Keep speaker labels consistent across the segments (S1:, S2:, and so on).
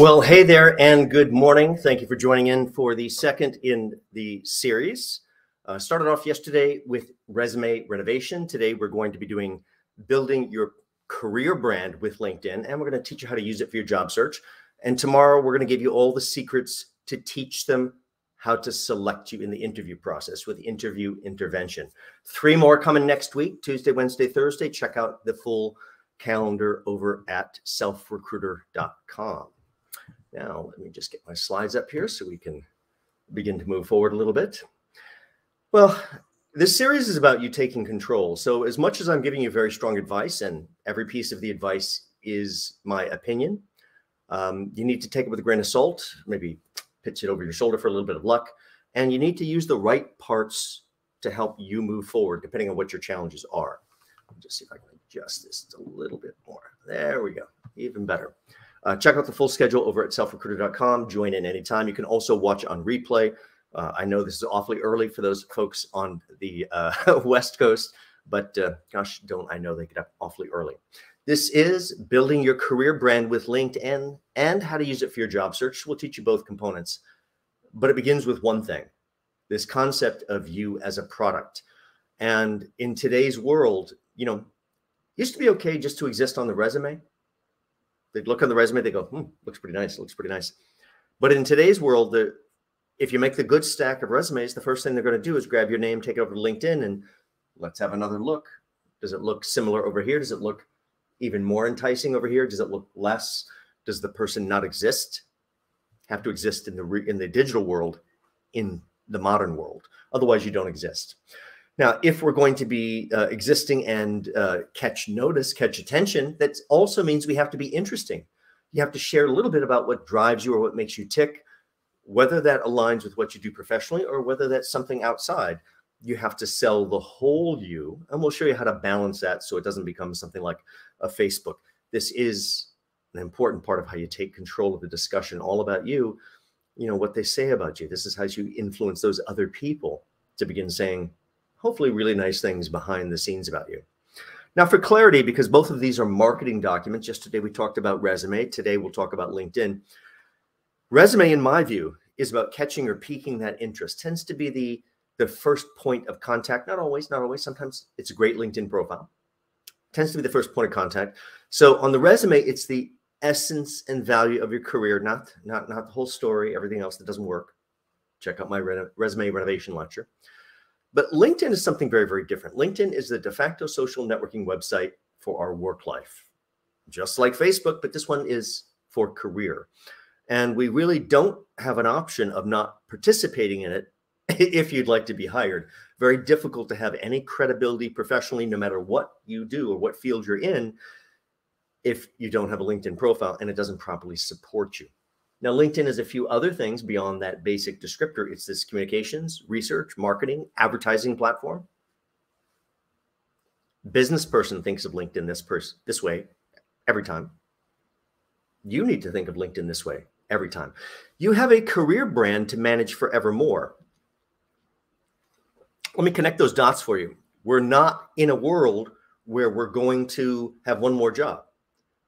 S1: Well, hey there, and good morning. Thank you for joining in for the second in the series. Uh, started off yesterday with resume renovation. Today, we're going to be doing building your career brand with LinkedIn, and we're going to teach you how to use it for your job search. And tomorrow, we're going to give you all the secrets to teach them how to select you in the interview process with interview intervention. Three more coming next week Tuesday, Wednesday, Thursday. Check out the full calendar over at selfrecruiter.com. Now, let me just get my slides up here so we can begin to move forward a little bit. Well, this series is about you taking control. So, as much as I'm giving you very strong advice, and every piece of the advice is my opinion, um, you need to take it with a grain of salt, maybe pitch it over your shoulder for a little bit of luck. And you need to use the right parts to help you move forward, depending on what your challenges are. Let me just see if I can adjust this a little bit more. There we go. Even better. Uh, check out the full schedule over at selfrecruiter.com. Join in anytime. You can also watch on replay. Uh, I know this is awfully early for those folks on the uh, West Coast, but uh, gosh, don't I know they get up awfully early. This is building your career brand with LinkedIn and how to use it for your job search. We'll teach you both components, but it begins with one thing this concept of you as a product. And in today's world, you know, used to be okay just to exist on the resume they look on the resume, they go, hmm, looks pretty nice, looks pretty nice. But in today's world, the if you make the good stack of resumes, the first thing they're going to do is grab your name, take it over to LinkedIn, and let's have another look. Does it look similar over here? Does it look even more enticing over here? Does it look less? Does the person not exist? Have to exist in the in the digital world, in the modern world. Otherwise, you don't exist. Now, if we're going to be uh, existing and uh, catch notice, catch attention, that also means we have to be interesting. You have to share a little bit about what drives you or what makes you tick, whether that aligns with what you do professionally or whether that's something outside. You have to sell the whole you, and we'll show you how to balance that so it doesn't become something like a Facebook. This is an important part of how you take control of the discussion, all about you, you know, what they say about you. This is how you influence those other people to begin saying, hopefully really nice things behind the scenes about you. Now, for clarity, because both of these are marketing documents, yesterday we talked about resume. Today we'll talk about LinkedIn. Resume, in my view, is about catching or piquing that interest. Tends to be the the first point of contact. Not always, not always. Sometimes it's a great LinkedIn profile. Tends to be the first point of contact. So on the resume, it's the essence and value of your career, not not not the whole story. Everything else that doesn't work. Check out my resume renovation lecture. But LinkedIn is something very, very different. LinkedIn is the de facto social networking website for our work life, just like Facebook, but this one is for career. And we really don't have an option of not participating in it if you'd like to be hired. Very difficult to have any credibility professionally, no matter what you do or what field you're in, if you don't have a LinkedIn profile and it doesn't properly support you. Now, LinkedIn is a few other things beyond that basic descriptor. It's this communications, research, marketing, advertising platform. Business person thinks of LinkedIn this person this way every time. You need to think of LinkedIn this way every time. You have a career brand to manage forevermore. Let me connect those dots for you. We're not in a world where we're going to have one more job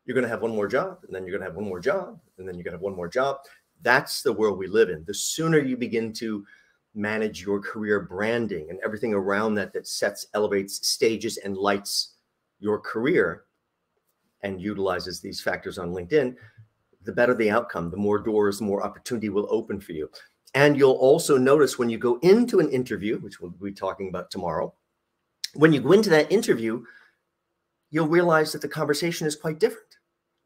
S1: you're going to have one more job and then you're going to have one more job and then you're going to have one more job. That's the world we live in. The sooner you begin to manage your career branding and everything around that that sets elevates stages and lights your career and utilizes these factors on linkedin the better the outcome the more doors the more opportunity will open for you. And you'll also notice when you go into an interview which we'll be talking about tomorrow when you go into that interview you'll realize that the conversation is quite different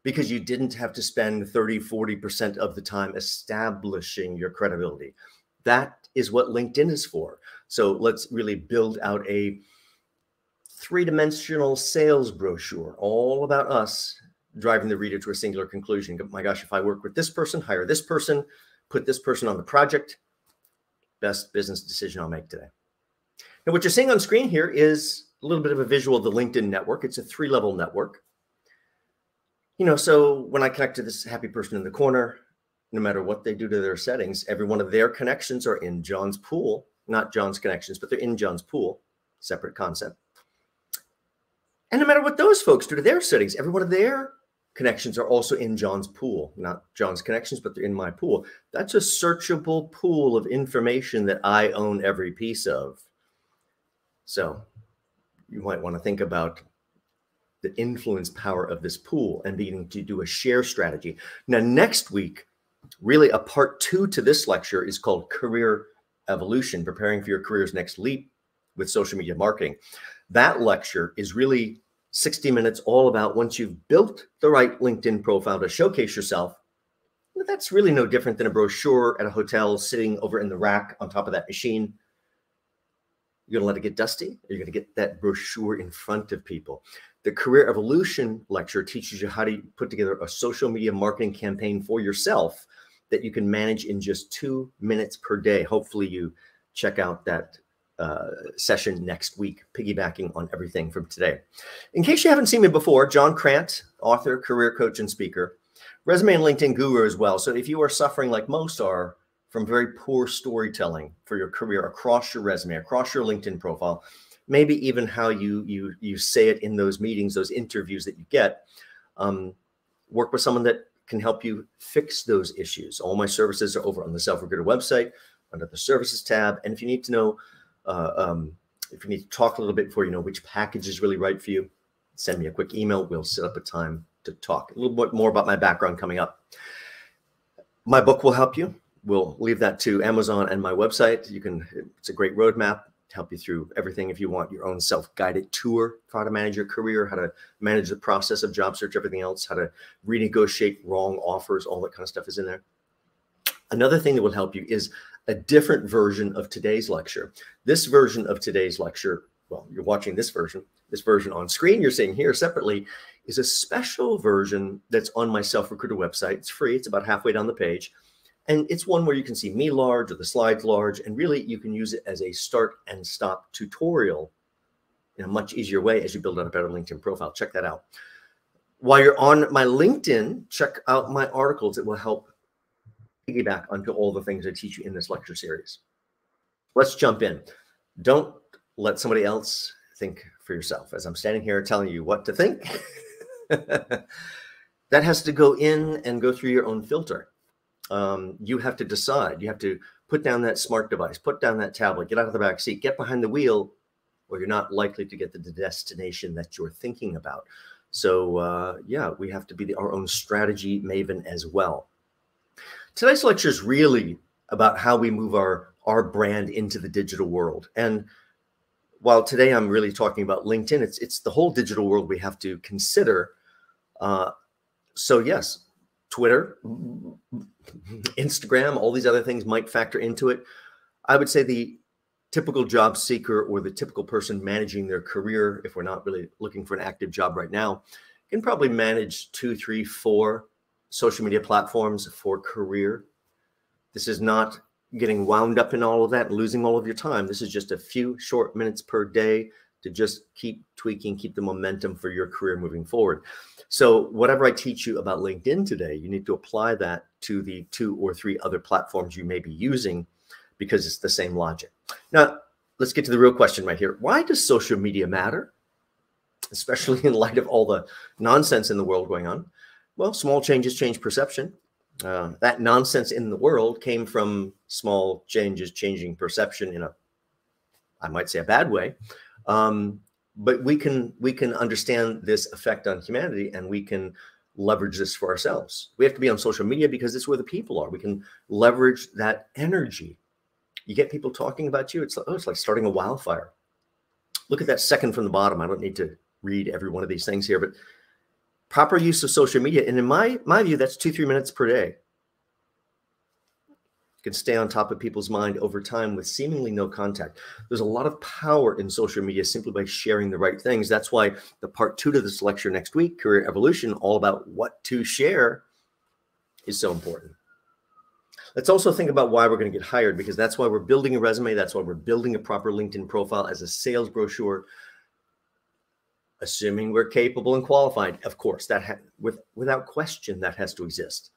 S1: because you didn't have to spend 30, 40% of the time establishing your credibility. That is what LinkedIn is for. So let's really build out a three dimensional sales brochure all about us driving the reader to a singular conclusion. My gosh, if I work with this person, hire this person, put this person on the project, best business decision I'll make today. Now, what you're seeing on screen here is a little bit of a visual of the LinkedIn network. It's a three level network you know, so when I connect to this happy person in the corner, no matter what they do to their settings, every one of their connections are in John's pool, not John's connections, but they're in John's pool, separate concept. And no matter what those folks do to their settings, every one of their connections are also in John's pool, not John's connections, but they're in my pool. That's a searchable pool of information that I own every piece of. So you might want to think about the influence power of this pool and beginning to do a share strategy. Now, next week, really a part two to this lecture is called Career Evolution, Preparing for Your Career's Next Leap with Social Media Marketing. That lecture is really 60 minutes all about once you've built the right LinkedIn profile to showcase yourself. That's really no different than a brochure at a hotel sitting over in the rack on top of that machine. You're going to let it get dusty. You're going to get that brochure in front of people. The Career Evolution lecture teaches you how to put together a social media marketing campaign for yourself that you can manage in just two minutes per day. Hopefully, you check out that uh, session next week, piggybacking on everything from today. In case you haven't seen me before, John Crant, author, career coach, and speaker, resume and LinkedIn guru as well. So if you are suffering like most are from very poor storytelling for your career across your resume, across your LinkedIn profile, maybe even how you you you say it in those meetings, those interviews that you get, um, work with someone that can help you fix those issues. All my services are over on the Self Recruiter website under the Services tab, and if you need to know uh, um, if you need to talk a little bit before you know which package is really right for you, send me a quick email. We'll set up a time to talk a little bit more about my background coming up. My book will help you. We'll leave that to Amazon and my website. You can, it's a great roadmap to help you through everything. If you want your own self-guided tour how to manage your career, how to manage the process of job search, everything else, how to renegotiate wrong offers, all that kind of stuff is in there. Another thing that will help you is a different version of today's lecture. This version of today's lecture, well, you're watching this version, this version on screen you're seeing here separately is a special version that's on my self-recruiter website. It's free. It's about halfway down the page. And it's one where you can see me large or the slides large, and really you can use it as a start and stop tutorial in a much easier way as you build out a better LinkedIn profile. Check that out. While you're on my LinkedIn, check out my articles. It will help piggyback onto all the things I teach you in this lecture series. Let's jump in. Don't let somebody else think for yourself. As I'm standing here telling you what to think, that has to go in and go through your own filter. Um, you have to decide. You have to put down that smart device, put down that tablet, get out of the back seat, get behind the wheel, or you're not likely to get to the destination that you're thinking about. So, uh, yeah, we have to be the, our own strategy maven as well. Today's lecture is really about how we move our our brand into the digital world. And while today I'm really talking about LinkedIn, it's it's the whole digital world we have to consider. Uh, so yes, Twitter, Instagram, all these other things might factor into it. I would say the typical job seeker or the typical person managing their career, if we're not really looking for an active job right now, can probably manage two, three, four social media platforms for career. This is not getting wound up in all of that losing all of your time. This is just a few short minutes per day to just keep tweaking, keep the momentum for your career moving forward. So, whatever I teach you about LinkedIn today, you need to apply that to the two or three other platforms you may be using because it's the same logic. Now, let's get to the real question right here. Why does social media matter? Especially in light of all the nonsense in the world going on. Well, small changes change perception. Uh, that nonsense in the world came from small changes changing perception in a, I might say, a bad way. Um, but we can we can understand this effect on humanity, and we can leverage this for ourselves. We have to be on social media because it's where the people are. We can leverage that energy. You get people talking about you. It's like, oh, it's like starting a wildfire. Look at that second from the bottom. I don't need to read every one of these things here, but proper use of social media. And in my, my view, that's two, three minutes per day. Can stay on top of people's mind over time with seemingly no contact. There's a lot of power in social media simply by sharing the right things. That's why the part two to this lecture next week, Career Evolution, all about what to share, is so important. Let's also think about why we're going to get hired because that's why we're building a resume. That's why we're building a proper LinkedIn profile as a sales brochure assuming we're capable and qualified of course that with without question that has to exist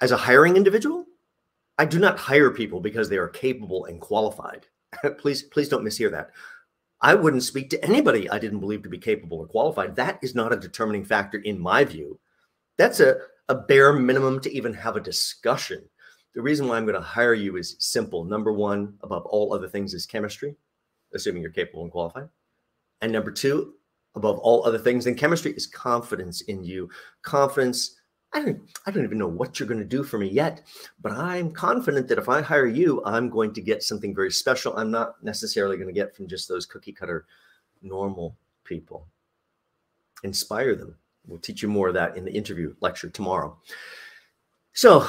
S1: as a hiring individual i do not hire people because they are capable and qualified please please don't mishear that I wouldn't speak to anybody I didn't believe to be capable or qualified. That is not a determining factor in my view. That's a, a bare minimum to even have a discussion. The reason why I'm going to hire you is simple. Number one, above all other things, is chemistry, assuming you're capable and qualified. And number two, above all other things in chemistry, is confidence in you. Confidence I don't, I don't even know what you're going to do for me yet, but I'm confident that if I hire you, I'm going to get something very special. I'm not necessarily going to get from just those cookie cutter normal people. Inspire them. We'll teach you more of that in the interview lecture tomorrow. So,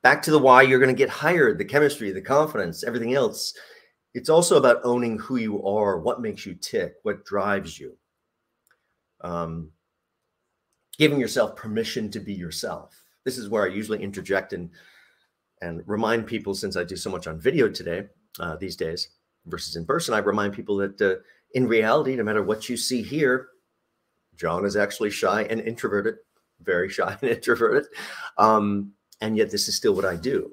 S1: back to the why you're going to get hired the chemistry, the confidence, everything else. It's also about owning who you are, what makes you tick, what drives you. Um, giving yourself permission to be yourself. This is where I usually interject and and remind people since I do so much on video today uh, these days versus in person. I remind people that uh, in reality, no matter what you see here, John is actually shy and introverted, very shy and introverted, um, and yet this is still what I do,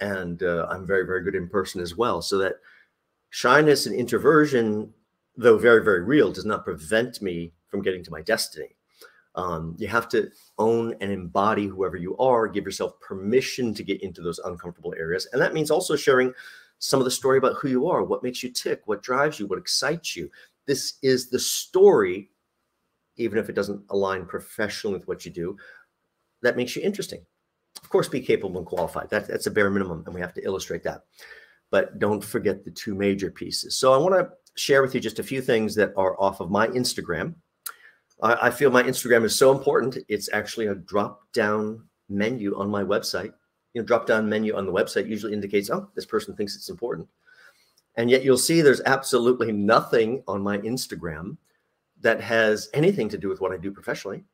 S1: and uh, I'm very very good in person as well. So that shyness and introversion, though very very real, does not prevent me from getting to my destiny. Um, you have to own and embody whoever you are, give yourself permission to get into those uncomfortable areas. And that means also sharing some of the story about who you are, what makes you tick, what drives you, what excites you. This is the story, even if it doesn't align professionally with what you do, that makes you interesting. Of course, be capable and qualified. That, that's a bare minimum, and we have to illustrate that. But don't forget the two major pieces. So I want to share with you just a few things that are off of my Instagram I, I feel my Instagram is so important. It's actually a drop down menu on my website. You know, drop down menu on the website usually indicates, oh, this person thinks it's important. And yet you'll see there's absolutely nothing on my Instagram that has anything to do with what I do professionally.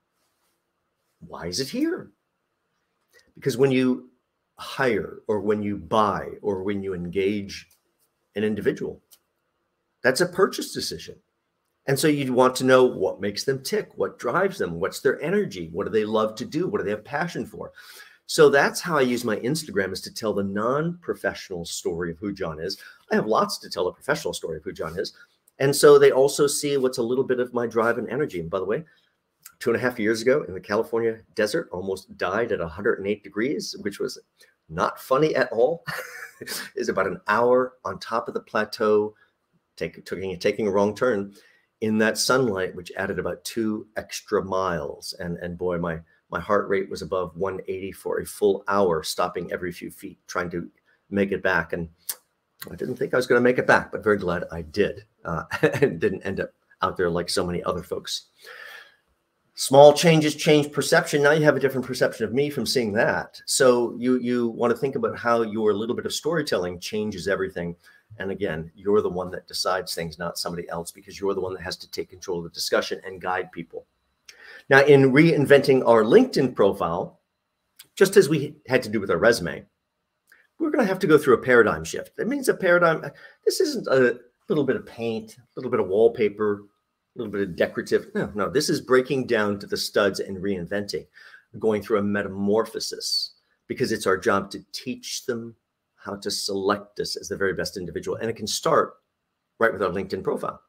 S1: Why is it here? Because when you hire or when you buy or when you engage an individual, that's a purchase decision. And so you'd want to know what makes them tick, what drives them, what's their energy, what do they love to do, what do they have passion for. So that's how I use my Instagram is to tell the non-professional story of who John is. I have lots to tell a professional story of who John is. And so they also see what's a little bit of my drive and energy. And by the way, two and a half years ago in the California desert, almost died at 108 degrees, which was not funny at all. is about an hour on top of the plateau, take, taking, taking a wrong turn in that sunlight, which added about two extra miles. And, and boy, my, my heart rate was above 180 for a full hour, stopping every few feet, trying to make it back. And I didn't think I was going to make it back, but very glad I did uh, and didn't end up out there like so many other folks. Small changes change perception. Now you have a different perception of me from seeing that. So you you want to think about how your little bit of storytelling changes everything. And again, you're the one that decides things, not somebody else, because you're the one that has to take control of the discussion and guide people. Now, in reinventing our LinkedIn profile, just as we had to do with our resume, we're going to have to go through a paradigm shift. That means a paradigm. This isn't a little bit of paint, a little bit of wallpaper, a little bit of decorative. No, no, this is breaking down to the studs and reinventing, going through a metamorphosis because it's our job to teach them how to select us as the very best individual. And it can start right with our LinkedIn profile.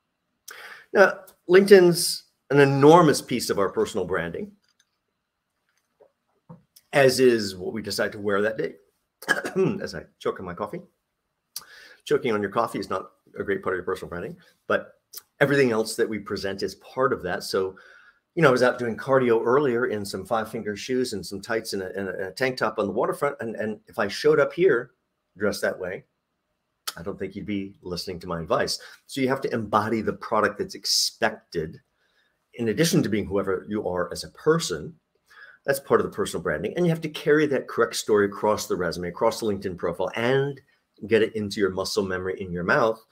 S1: Now, LinkedIn's an enormous piece of our personal branding, as is what we decide to wear that day. as I choke on my coffee. Choking on your coffee is not a great part of your personal branding, but everything else that we present is part of that. So, you know, I was out doing cardio earlier in some five finger shoes and some tights and a, and a tank top on the waterfront. And, and if I showed up here dressed that way, I don't think you'd be listening to my advice. So you have to embody the product that's expected in addition to being whoever you are as a person. That's part of the personal branding. And you have to carry that correct story across the resume, across the LinkedIn profile, and get it into your muscle memory in your mouth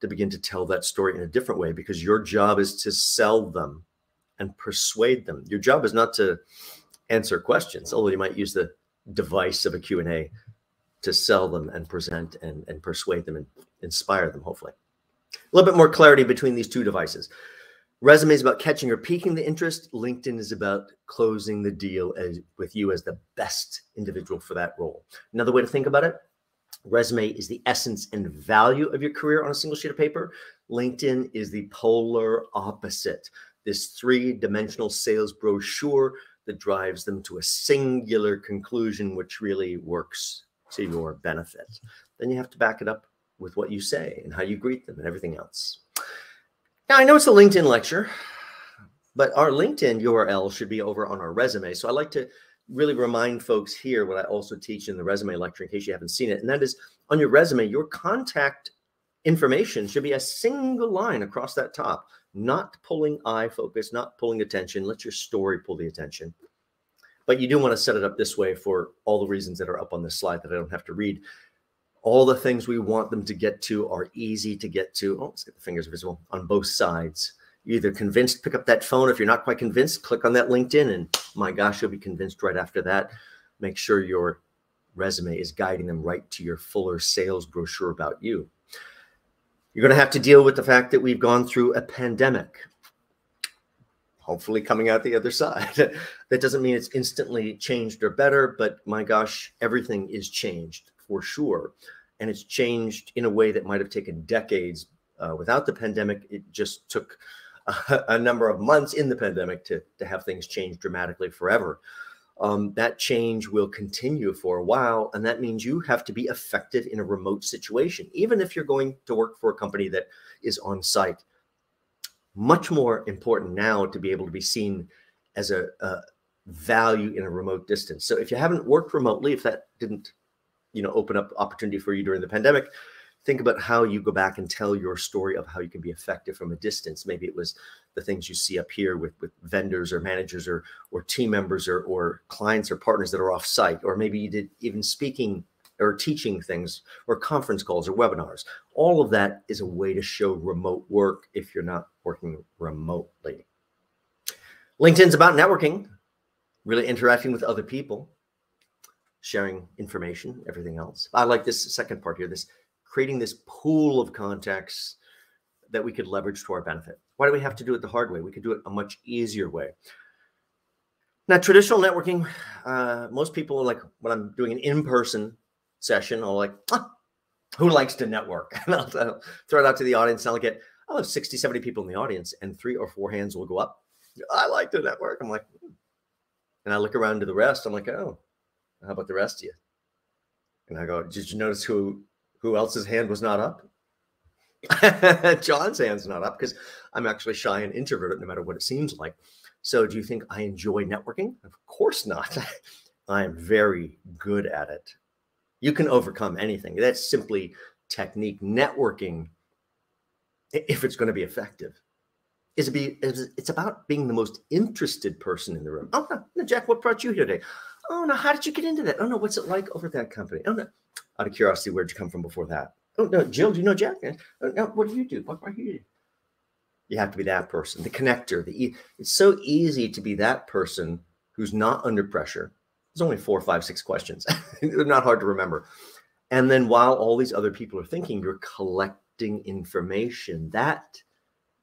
S1: to begin to tell that story in a different way because your job is to sell them and persuade them. Your job is not to answer questions, although you might use the device of a Q&A to sell them and present and, and persuade them and inspire them, hopefully. A little bit more clarity between these two devices. Resume is about catching or piquing the interest. LinkedIn is about closing the deal as, with you as the best individual for that role. Another way to think about it, Resume is the essence and value of your career on a single sheet of paper. LinkedIn is the polar opposite. This three dimensional sales brochure that drives them to a singular conclusion, which really works to your benefit. Then you have to back it up with what you say and how you greet them and everything else. Now, I know it's a LinkedIn lecture, but our LinkedIn URL should be over on our resume. So I like to really remind folks here what I also teach in the resume lecture in case you haven't seen it. And that is on your resume, your contact information should be a single line across that top, not pulling eye focus, not pulling attention. Let your story pull the attention. But you do want to set it up this way for all the reasons that are up on this slide that I don't have to read. All the things we want them to get to are easy to get to. Oh, let's get the fingers visible on both sides. Either convinced, pick up that phone. If you're not quite convinced, click on that LinkedIn, and my gosh, you'll be convinced right after that. Make sure your resume is guiding them right to your fuller sales brochure about you. You're going to have to deal with the fact that we've gone through a pandemic, hopefully coming out the other side. that doesn't mean it's instantly changed or better, but my gosh, everything is changed for sure. And it's changed in a way that might have taken decades. Uh, without the pandemic, it just took a, a, number of months in the pandemic to, to have things change dramatically forever. Um, that change will continue for a while. And that means you have to be effective in a remote situation, even if you're going to work for a company that is on site. Much more important now to be able to be seen as a, a value in a remote distance. So if you haven't worked remotely, if that didn't you know open up opportunity for you during the pandemic think about how you go back and tell your story of how you can be effective from a distance maybe it was the things you see up here with with vendors or managers or or team members or or clients or partners that are off site or maybe you did even speaking or teaching things or conference calls or webinars all of that is a way to show remote work if you're not working remotely linkedin's about networking really interacting with other people sharing information, everything else. I like this second part here, this creating this pool of contacts that we could leverage to our benefit. Why do we have to do it the hard way? We could do it a much easier way. Now, traditional networking, uh, most people are like when I'm doing an in-person session, I'll like, who likes to network? And I'll, I'll, throw it out to the audience and I'll get, I'll have 60, 70 people in the audience and three or four hands will go up. I like to network. I'm like, hmm. and I look around to the rest. I'm like, oh, how about the rest of you? And I go, did you notice who who else's hand was not up? John's hand's not up because I'm actually shy and introverted, no matter what it seems like. So, do you think I enjoy networking? Of course not. I am very good at it. You can overcome anything. That's simply technique. Networking, if it's going to be effective, is, be, it's about being the most interested person in the room. Oh, no, Jack, what brought you here today? Oh no, how did you get into that? Oh no, what's it like over at that company? Oh no, out of curiosity, where'd you come from before that? Oh no, Jill, do you know Jack? Oh, no, what do you do? What are you? You have to be that person, the connector. The it's so easy to be that person who's not under pressure. There's only four, five, six questions. They're not hard to remember. And then while all these other people are thinking, you're collecting information. That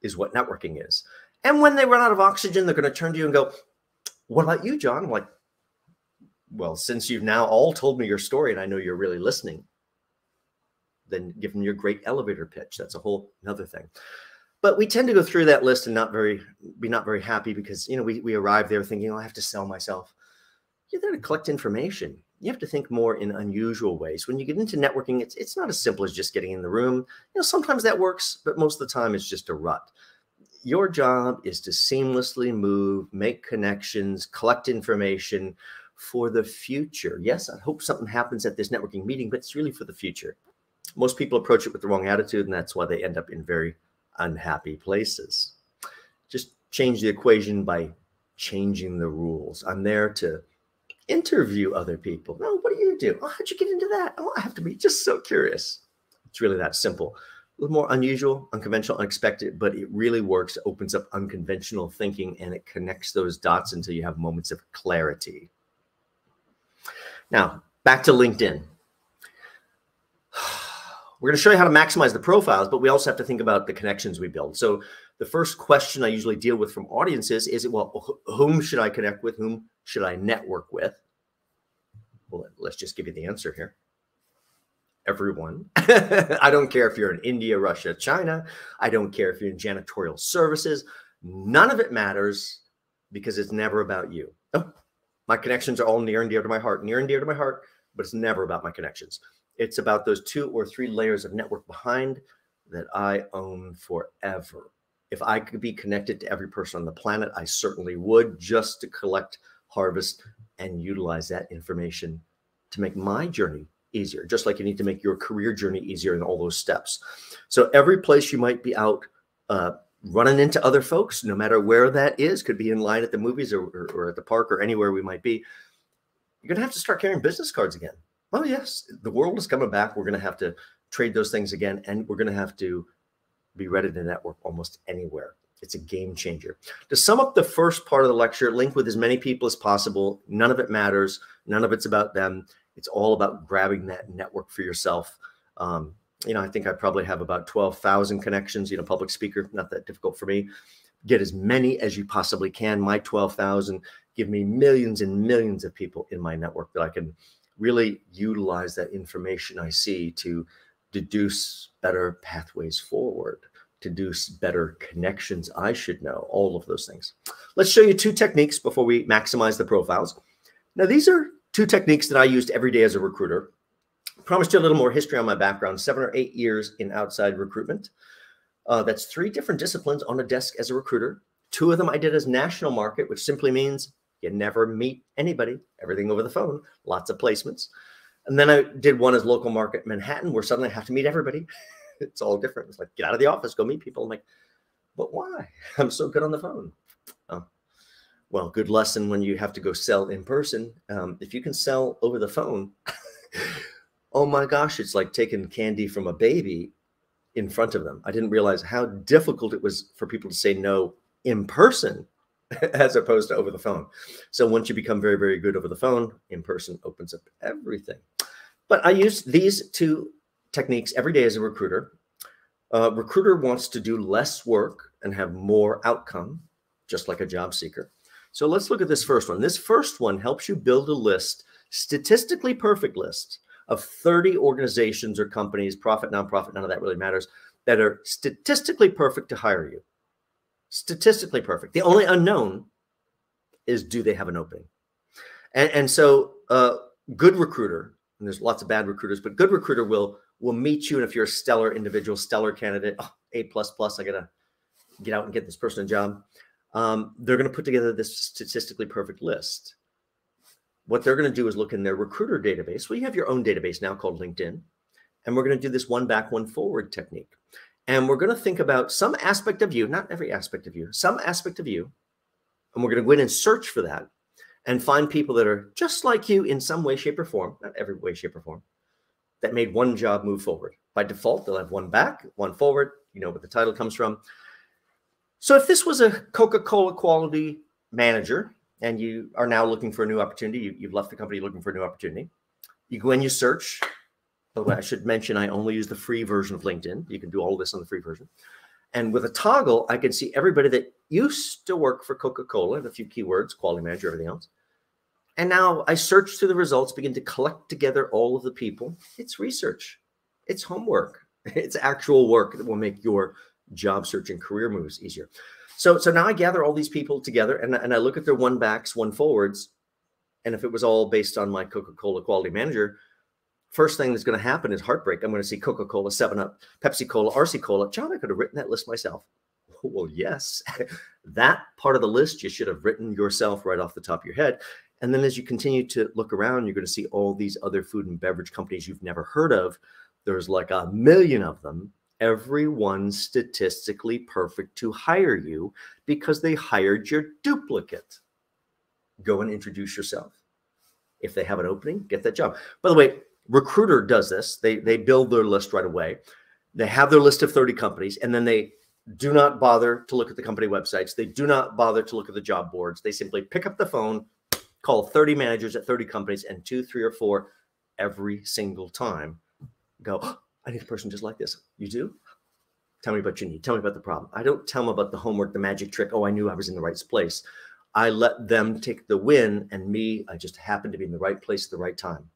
S1: is what networking is. And when they run out of oxygen, they're going to turn to you and go, What about you, John? I'm like, well, since you've now all told me your story and I know you're really listening, then give them your great elevator pitch. That's a whole another thing. But we tend to go through that list and not very be not very happy because you know we we arrive there thinking, oh, I have to sell myself. You're there to collect information. You have to think more in unusual ways. When you get into networking, it's it's not as simple as just getting in the room. You know, sometimes that works, but most of the time it's just a rut. Your job is to seamlessly move, make connections, collect information, for the future. Yes, I hope something happens at this networking meeting, but it's really for the future. Most people approach it with the wrong attitude, and that's why they end up in very unhappy places. Just change the equation by changing the rules. I'm there to interview other people. No, what do you do? Oh, how'd you get into that? Oh, I have to be just so curious. It's really that simple. A little more unusual, unconventional, unexpected, but it really works. It opens up unconventional thinking and it connects those dots until you have moments of clarity. Now, back to LinkedIn. We're going to show you how to maximize the profiles, but we also have to think about the connections we build. So the first question I usually deal with from audiences is, well, whom should I connect with? Whom should I network with? Well, let's just give you the answer here. everyone. I don't care if you're in India, Russia, China. I don't care if you're in janitorial services. None of it matters because it's never about you. Oh, my connections are all near and dear to my heart, near and dear to my heart, but it's never about my connections. It's about those two or three layers of network behind that I own forever. If I could be connected to every person on the planet, I certainly would just to collect, harvest, and utilize that information to make my journey easier, just like you need to make your career journey easier in all those steps. So every place you might be out uh, running into other folks, no matter where that is, could be in line at the movies or, or, or at the park or anywhere we might be, you're going to have to start carrying business cards again. Oh, yes, the world is coming back. We're going to have to trade those things again, and we're going to have to be ready to network almost anywhere. It's a game changer. To sum up the first part of the lecture, link with as many people as possible. None of it matters. None of it's about them. It's all about grabbing that network for yourself. Um, you know, I think I probably have about 12,000 connections, you know, public speaker, not that difficult for me. Get as many as you possibly can. My 12,000 give me millions and millions of people in my network that I can really utilize that information I see to deduce better pathways forward, deduce better connections I should know, all of those things. Let's show you two techniques before we maximize the profiles. Now, these are two techniques that I used every day as a recruiter I promised you a little more history on my background seven or eight years in outside recruitment. Uh, that's three different disciplines on a desk as a recruiter. Two of them I did as national market, which simply means you never meet anybody, everything over the phone, lots of placements. And then I did one as local market Manhattan, where suddenly I have to meet everybody. it's all different. It's like, get out of the office, go meet people. I'm like, but why? I'm so good on the phone. Oh, well, good lesson when you have to go sell in person. Um, if you can sell over the phone, oh my gosh, it's like taking candy from a baby in front of them. I didn't realize how difficult it was for people to say no in person as opposed to over the phone. So once you become very, very good over the phone, in person opens up everything. But I use these two techniques every day as a recruiter. A recruiter wants to do less work and have more outcome, just like a job seeker. So let's look at this first one. This first one helps you build a list, statistically perfect list of 30 organizations or companies, profit, nonprofit, none of that really matters, that are statistically perfect to hire you. Statistically perfect. The only unknown is do they have an opening? And, and so, uh, good recruiter, and there's lots of bad recruiters, but good recruiter will will meet you. And if you're a stellar individual, stellar candidate, oh, A plus plus, I gotta get out and get this person a job. Um, they're going to put together this statistically perfect list what they're going to do is look in their recruiter database. Well, you have your own database now called LinkedIn. And we're going to do this one back, one forward technique. And we're going to think about some aspect of you, not every aspect of you, some aspect of you. And we're going to go in and search for that and find people that are just like you in some way, shape, or form, not every way, shape, or form, that made one job move forward. By default, they'll have one back, one forward. You know what the title comes from. So if this was a Coca Cola quality manager, and you are now looking for a new opportunity, you, you've left the company looking for a new opportunity. You go in, you search. Way, I should mention I only use the free version of LinkedIn. You can do all this on the free version. And with a toggle, I can see everybody that used to work for Coca Cola and a few keywords, quality manager, everything else. And now I search through the results, begin to collect together all of the people. It's research, it's homework, it's actual work that will make your job search and career moves easier. So so now I gather all these people together and, and I look at their one backs, one forwards. And if it was all based on my Coca-Cola quality manager, first thing that's going to happen is heartbreak. I'm going to see Coca-Cola, 7-Up, Pepsi-Cola, RC-Cola. John, I could have written that list myself. Well, yes. that part of the list you should have written yourself right off the top of your head. And then as you continue to look around, you're going to see all these other food and beverage companies you've never heard of. There's like a million of them everyone statistically perfect to hire you because they hired your duplicate. Go and introduce yourself. If they have an opening, get that job. By the way, recruiter does this. They they build their list right away. They have their list of 30 companies and then they do not bother to look at the company websites. They do not bother to look at the job boards. They simply pick up the phone, call 30 managers at 30 companies and two, three, or four every single time. Go, I need a person just like this. You do? Tell me about your need. Tell me about the problem. I don't tell them about the homework, the magic trick. Oh, I knew I was in the right place. I let them take the win, and me, I just happened to be in the right place at the right time.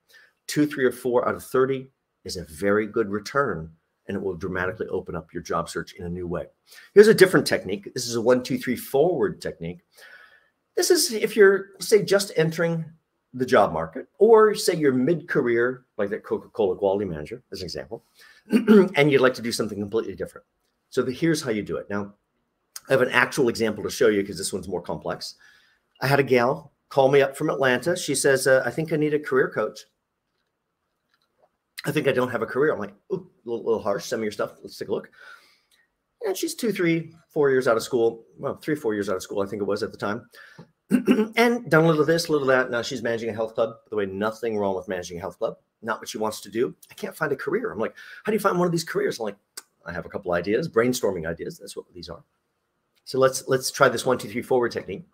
S1: Two, three, or four out of 30 is a very good return and it will dramatically open up your job search in a new way. Here's a different technique. This is a one, two, three forward technique. This is if you're, say, just entering the job market, or say you're mid career, like that Coca Cola quality manager, as an example, and you'd like to do something completely different. So the, here's how you do it. Now, I have an actual example to show you because this one's more complex. I had a gal call me up from Atlanta. She says, uh, I think I need a career coach. I think I don't have a career. I'm like, ooh, a little, little harsh. Send me your stuff. Let's take a look. And she's two, three, four years out of school. Well, three, four years out of school, I think it was at the time. and done a little of this, a little of that. Now she's managing a health club. By the way, nothing wrong with managing a health club. Not what she wants to do. I can't find a career. I'm like, how do you find one of these careers? I'm like, I have a couple ideas, brainstorming ideas. That's what these are. So let's let's try this one, two, three, forward technique.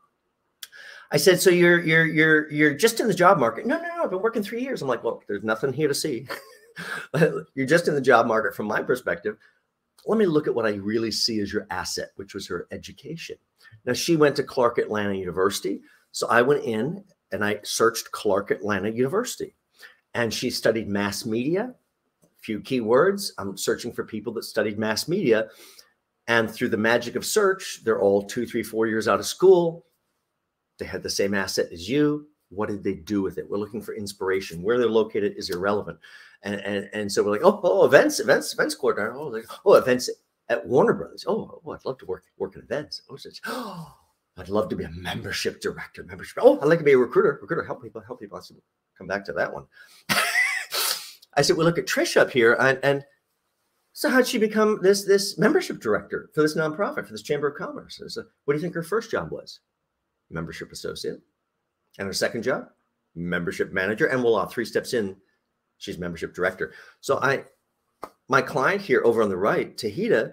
S1: I said, so you're you're you're you're just in the job market. No, no, no. I've been working three years. I'm like, well, there's nothing here to see. you're just in the job market from my perspective. Let me look at what I really see as your asset, which was her education. Now she went to Clark Atlanta University. So I went in and I searched Clark Atlanta University. And she studied mass media, a few keywords. I'm searching for people that studied mass media. And through the magic of search, they're all two, three, four years out of school. They had the same asset as you. What did they do with it? We're looking for inspiration. Where they're located is irrelevant. And, and, and so we're like, oh, oh, events, events, events coordinator. Oh, like, oh, events at Warner Brothers. Oh, oh, I'd love to work work in events. Oh, such, oh, I'd love to be a membership director. Membership. Oh, I'd like to be a recruiter. Recruiter, help people, help people. Said, come back to that one. I said, we look at Trish up here, and, and so how'd she become this this membership director for this nonprofit for this chamber of commerce? So, what do you think her first job was? Membership associate, and her second job, membership manager, and uh, three steps in, she's membership director. So I, my client here over on the right, Tahita,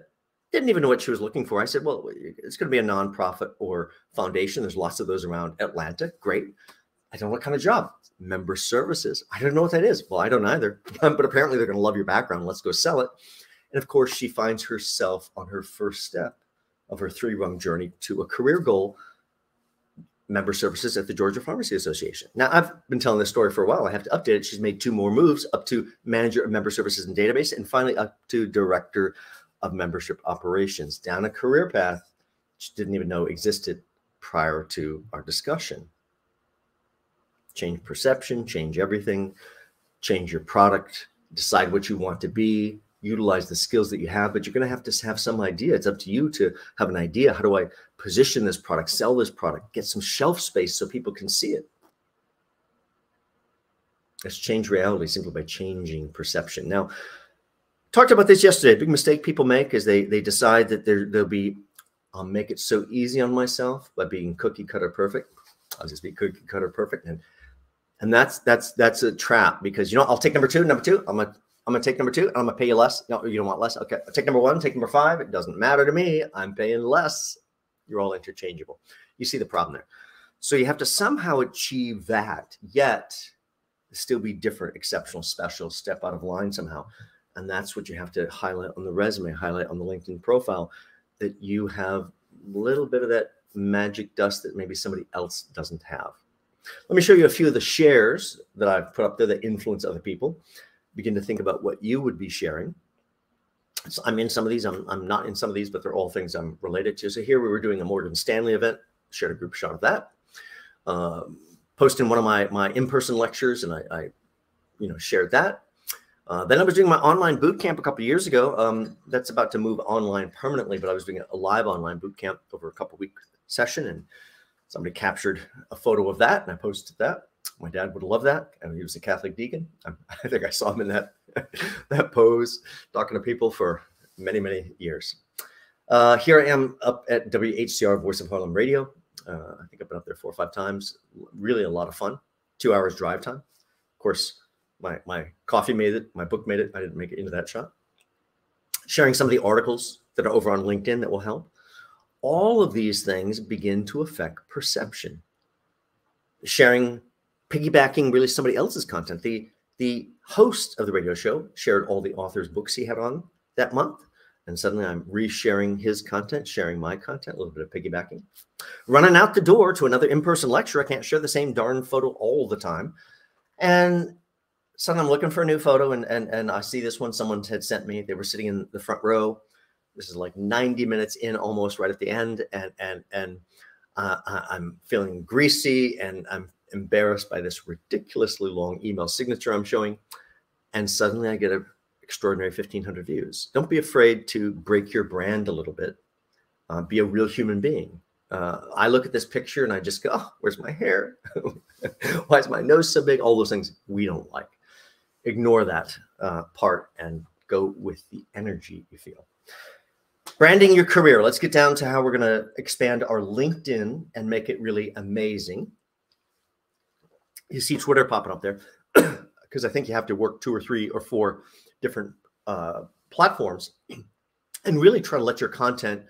S1: didn't even know what she was looking for. I said, well, it's going to be a nonprofit or foundation. There's lots of those around Atlanta. Great. I don't know what kind of job. Member services. I don't know what that is. Well, I don't either. but apparently they're going to love your background. Let's go sell it. And of course, she finds herself on her first step of her three rung journey to a career goal member services at the Georgia Pharmacy Association. Now, I've been telling this story for a while. I have to update it. She's made two more moves up to manager of member services and database, and finally up to director of membership operations down a career path she didn't even know existed prior to our discussion. Change perception, change everything, change your product, decide what you want to be, utilize the skills that you have, but you're going to have to have some idea. It's up to you to have an idea. How do I position this product, sell this product, get some shelf space so people can see it? Let's change reality simply by changing perception. Now, talked about this yesterday. Big mistake people make is they they decide that they'll be I'll make it so easy on myself by being cookie cutter perfect. I'll just be cookie cutter perfect, and and that's that's that's a trap because you know I'll take number two. Number two, I'm gonna I'm gonna take number two. I'm gonna pay you less. No, you don't want less. Okay, I'll take number one. Take number five. It doesn't matter to me. I'm paying less. You're all interchangeable. You see the problem there. So you have to somehow achieve that, yet still be different, exceptional, special, step out of line somehow. And that's what you have to highlight on the resume, highlight on the LinkedIn profile that you have a little bit of that magic dust that maybe somebody else doesn't have. Let me show you a few of the shares that I've put up there that influence other people. Begin to think about what you would be sharing. So I'm in some of these, I'm, I'm not in some of these, but they're all things I'm related to. So here we were doing a Morgan Stanley event, shared a group shot of that. Um, one of my, my in-person lectures and I, I, you know, shared that. Uh, then I was doing my online boot camp a couple years ago. Um, that's about to move online permanently, but I was doing a live online boot camp over a couple week session, and somebody captured a photo of that, and I posted that. My dad would love that, and he was a Catholic deacon. I, I think I saw him in that that pose, talking to people for many many years. Uh, here I am up at WHCR Voice of Harlem Radio. Uh, I think I've been up there four or five times. Really a lot of fun. Two hours drive time. Of course, my my coffee made it, my book made it. I didn't make it into that shot. Sharing some of the articles that are over on LinkedIn that will help. All of these things begin to affect perception. Sharing, piggybacking really somebody else's content. The the host of the radio show shared all the author's books he had on that month. And suddenly I'm resharing his content, sharing my content, a little bit of piggybacking. Running out the door to another in person lecture. I can't share the same darn photo all the time. And suddenly I'm looking for a new photo, and and and I see this one someone had sent me. They were sitting in the front row. This is like 90 minutes in, almost right at the end, and and and uh, I'm feeling greasy, and I'm embarrassed by this ridiculously long email signature I'm showing, and suddenly I get an extraordinary 1,500 views. Don't be afraid to break your brand a little bit. Uh, be a real human being. Uh, I look at this picture and I just go, oh, where's my hair? Why is my nose so big? All those things we don't like ignore that uh, part and go with the energy you feel. Branding your career. Let's get down to how we're going to expand our LinkedIn and make it really amazing. You see Twitter popping up there because I think you have to work two or three or four different uh, platforms and really try to let your content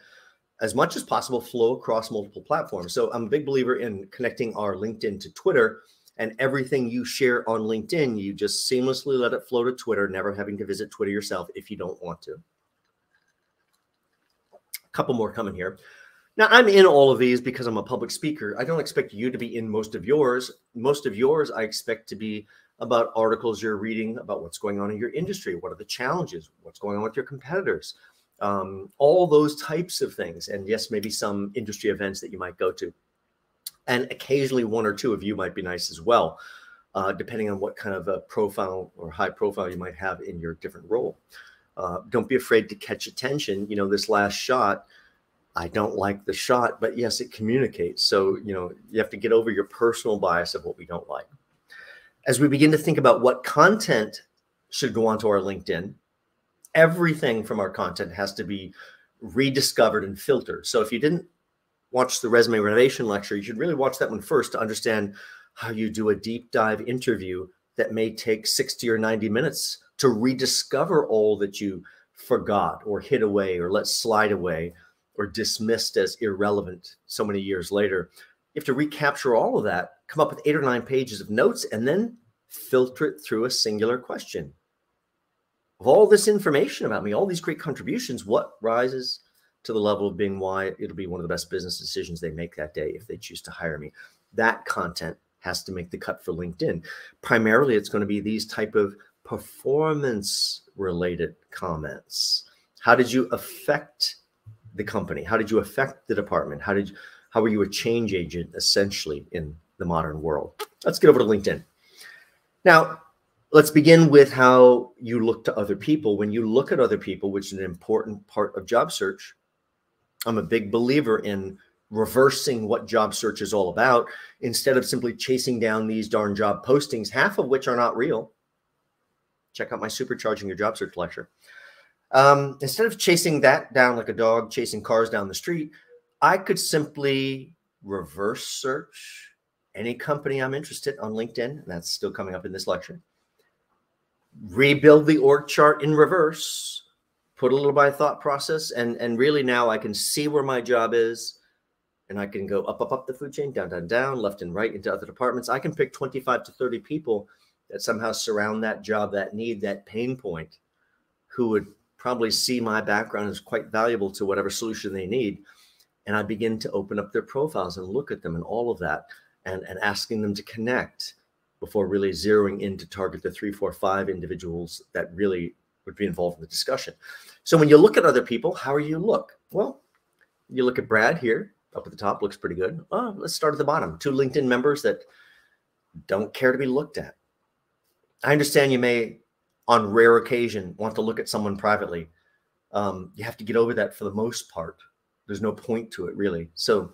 S1: as much as possible flow across multiple platforms. So I'm a big believer in connecting our LinkedIn to Twitter and everything you share on LinkedIn, you just seamlessly let it flow to Twitter, never having to visit Twitter yourself if you don't want to. A couple more coming here. Now, I'm in all of these because I'm a public speaker. I don't expect you to be in most of yours. Most of yours, I expect to be about articles you're reading about what's going on in your industry. What are the challenges? What's going on with your competitors? Um, all those types of things. And yes, maybe some industry events that you might go to and occasionally one or two of you might be nice as well, uh, depending on what kind of a profile or high profile you might have in your different role. Uh, don't be afraid to catch attention. You know, this last shot, I don't like the shot, but yes, it communicates. So, you know, you have to get over your personal bias of what we don't like. As we begin to think about what content should go onto our LinkedIn, everything from our content has to be rediscovered and filtered. So if you didn't watch the resume renovation lecture, you should really watch that one first to understand how you do a deep dive interview that may take 60 or 90 minutes to rediscover all that you forgot or hid away or let slide away or dismissed as irrelevant so many years later. You have to recapture all of that, come up with eight or nine pages of notes, and then filter it through a singular question. Of all this information about me, all these great contributions, what rises to the level of being why it'll be one of the best business decisions they make that day if they choose to hire me. That content has to make the cut for LinkedIn. Primarily, it's going to be these type of performance related comments. How did you affect the company? How did you affect the department? How did you, how were you a change agent essentially in the modern world? Let's get over to LinkedIn. Now, let's begin with how you look to other people. When you look at other people, which is an important part of job search, I'm a big believer in reversing what job search is all about instead of simply chasing down these darn job postings, half of which are not real. Check out my supercharging your job search lecture. Um, instead of chasing that down like a dog chasing cars down the street, I could simply reverse search any company I'm interested on LinkedIn. And that's still coming up in this lecture. Rebuild the org chart in reverse put a little by thought process and and really now i can see where my job is and i can go up up up the food chain down down down left and right into other departments i can pick 25 to 30 people that somehow surround that job that need that pain point who would probably see my background as quite valuable to whatever solution they need and i begin to open up their profiles and look at them and all of that and and asking them to connect before really zeroing in to target the three four five individuals that really would be involved in the discussion. So when you look at other people, how are you look? Well, you look at Brad here up at the top, looks pretty good. Oh, let's start at the bottom. Two LinkedIn members that don't care to be looked at. I understand you may, on rare occasion, want to look at someone privately. Um, you have to get over that for the most part. There's no point to it, really. So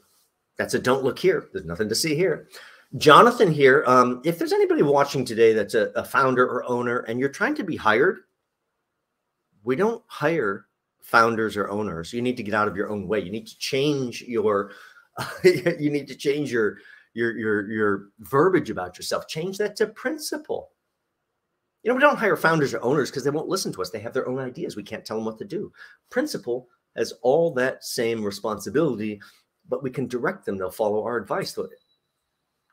S1: that's a don't look here. There's nothing to see here. Jonathan here, um, if there's anybody watching today that's a, a founder or owner and you're trying to be hired, we don't hire founders or owners. You need to get out of your own way. You need to change your you need to change your your your your verbiage about yourself. Change that to principal. You know, we don't hire founders or owners because they won't listen to us. They have their own ideas. We can't tell them what to do. Principal has all that same responsibility, but we can direct them. They'll follow our advice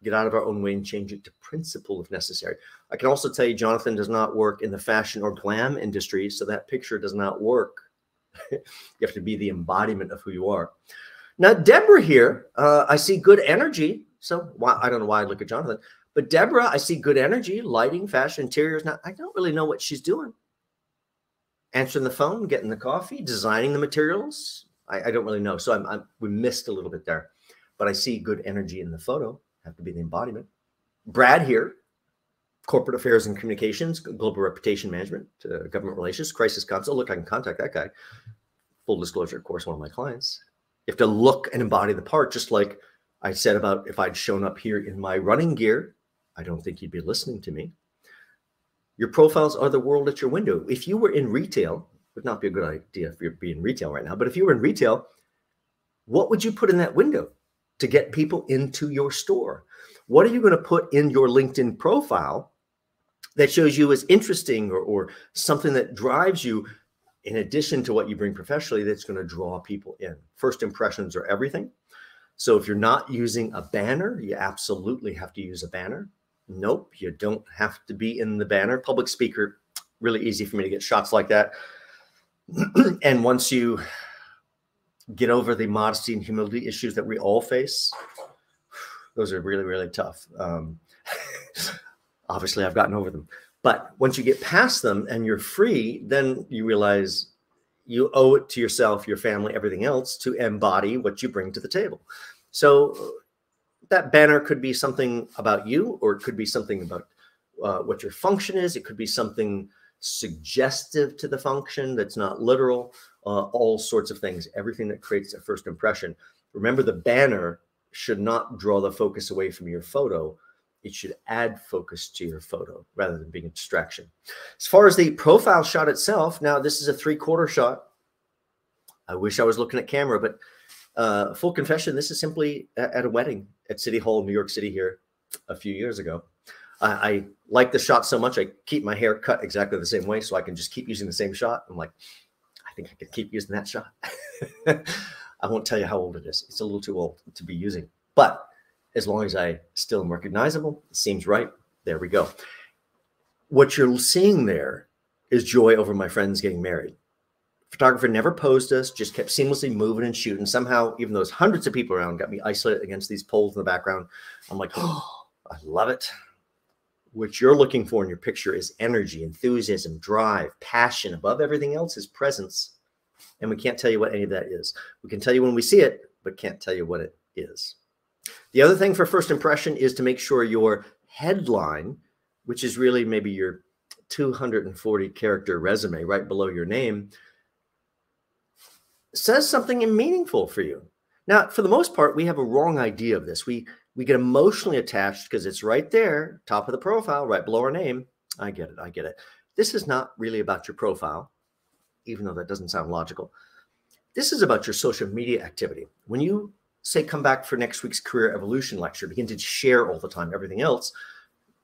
S1: get out of our own way and change it to principal if necessary. I can also tell you, Jonathan does not work in the fashion or glam industry, so that picture does not work. you have to be the embodiment of who you are. Now, Deborah here, uh, I see good energy. So why I don't know why I look at Jonathan, but Deborah, I see good energy, lighting, fashion, interiors. Now I don't really know what she's doing. Answering the phone, getting the coffee, designing the materials. I, I don't really know. So I'm, I'm we missed a little bit there, but I see good energy in the photo. Have to be the embodiment. Brad here, corporate affairs and communications, global reputation management, uh, government relations, crisis counsel. Look, I can contact that guy. Full disclosure, of course, one of my clients. You have to look and embody the part, just like I said about if I'd shown up here in my running gear, I don't think you'd be listening to me. Your profiles are the world at your window. If you were in retail, would not be a good idea if you're being retail right now, but if you were in retail, what would you put in that window to get people into your store? What are you going to put in your LinkedIn profile that shows you as interesting or, or something that drives you in addition to what you bring professionally that's going to draw people in? First impressions are everything. So if you're not using a banner, you absolutely have to use a banner. Nope, you don't have to be in the banner. Public speaker, really easy for me to get shots like that. and once you get over the modesty and humility issues that we all face, those are really, really tough. Um, obviously, I've gotten over them. But once you get past them and you're free, then you realize you owe it to yourself, your family, everything else to embody what you bring to the table. So that banner could be something about you, or it could be something about uh, what your function is. It could be something suggestive to the function that's not literal, uh, all sorts of things, everything that creates a first impression. Remember, the banner should not draw the focus away from your photo. It should add focus to your photo rather than being a distraction. As far as the profile shot itself, now this is a three quarter shot. I wish I was looking at camera, but uh, full confession, this is simply at a wedding at City Hall, New York City here a few years ago. I, I like the shot so much, I keep my hair cut exactly the same way so I can just keep using the same shot. I'm like, I think I could keep using that shot. I won't tell you how old it is. It's a little too old to be using. But as long as I still am recognizable, it seems right. There we go. What you're seeing there is joy over my friends getting married. Photographer never posed us, just kept seamlessly moving and shooting. Somehow, even those hundreds of people around, got me isolated against these poles in the background. I'm like, oh, I love it. What you're looking for in your picture is energy, enthusiasm, drive, passion. Above everything else is presence. And we can't tell you what any of that is. We can tell you when we see it, but can't tell you what it is. The other thing for first impression is to make sure your headline, which is really maybe your 240 character resume right below your name, says something meaningful for you. Now, for the most part, we have a wrong idea of this. We we get emotionally attached because it's right there, top of the profile, right below our name. I get it. I get it. This is not really about your profile even though that doesn't sound logical. This is about your social media activity. When you say come back for next week's career evolution lecture, begin to share all the time everything else,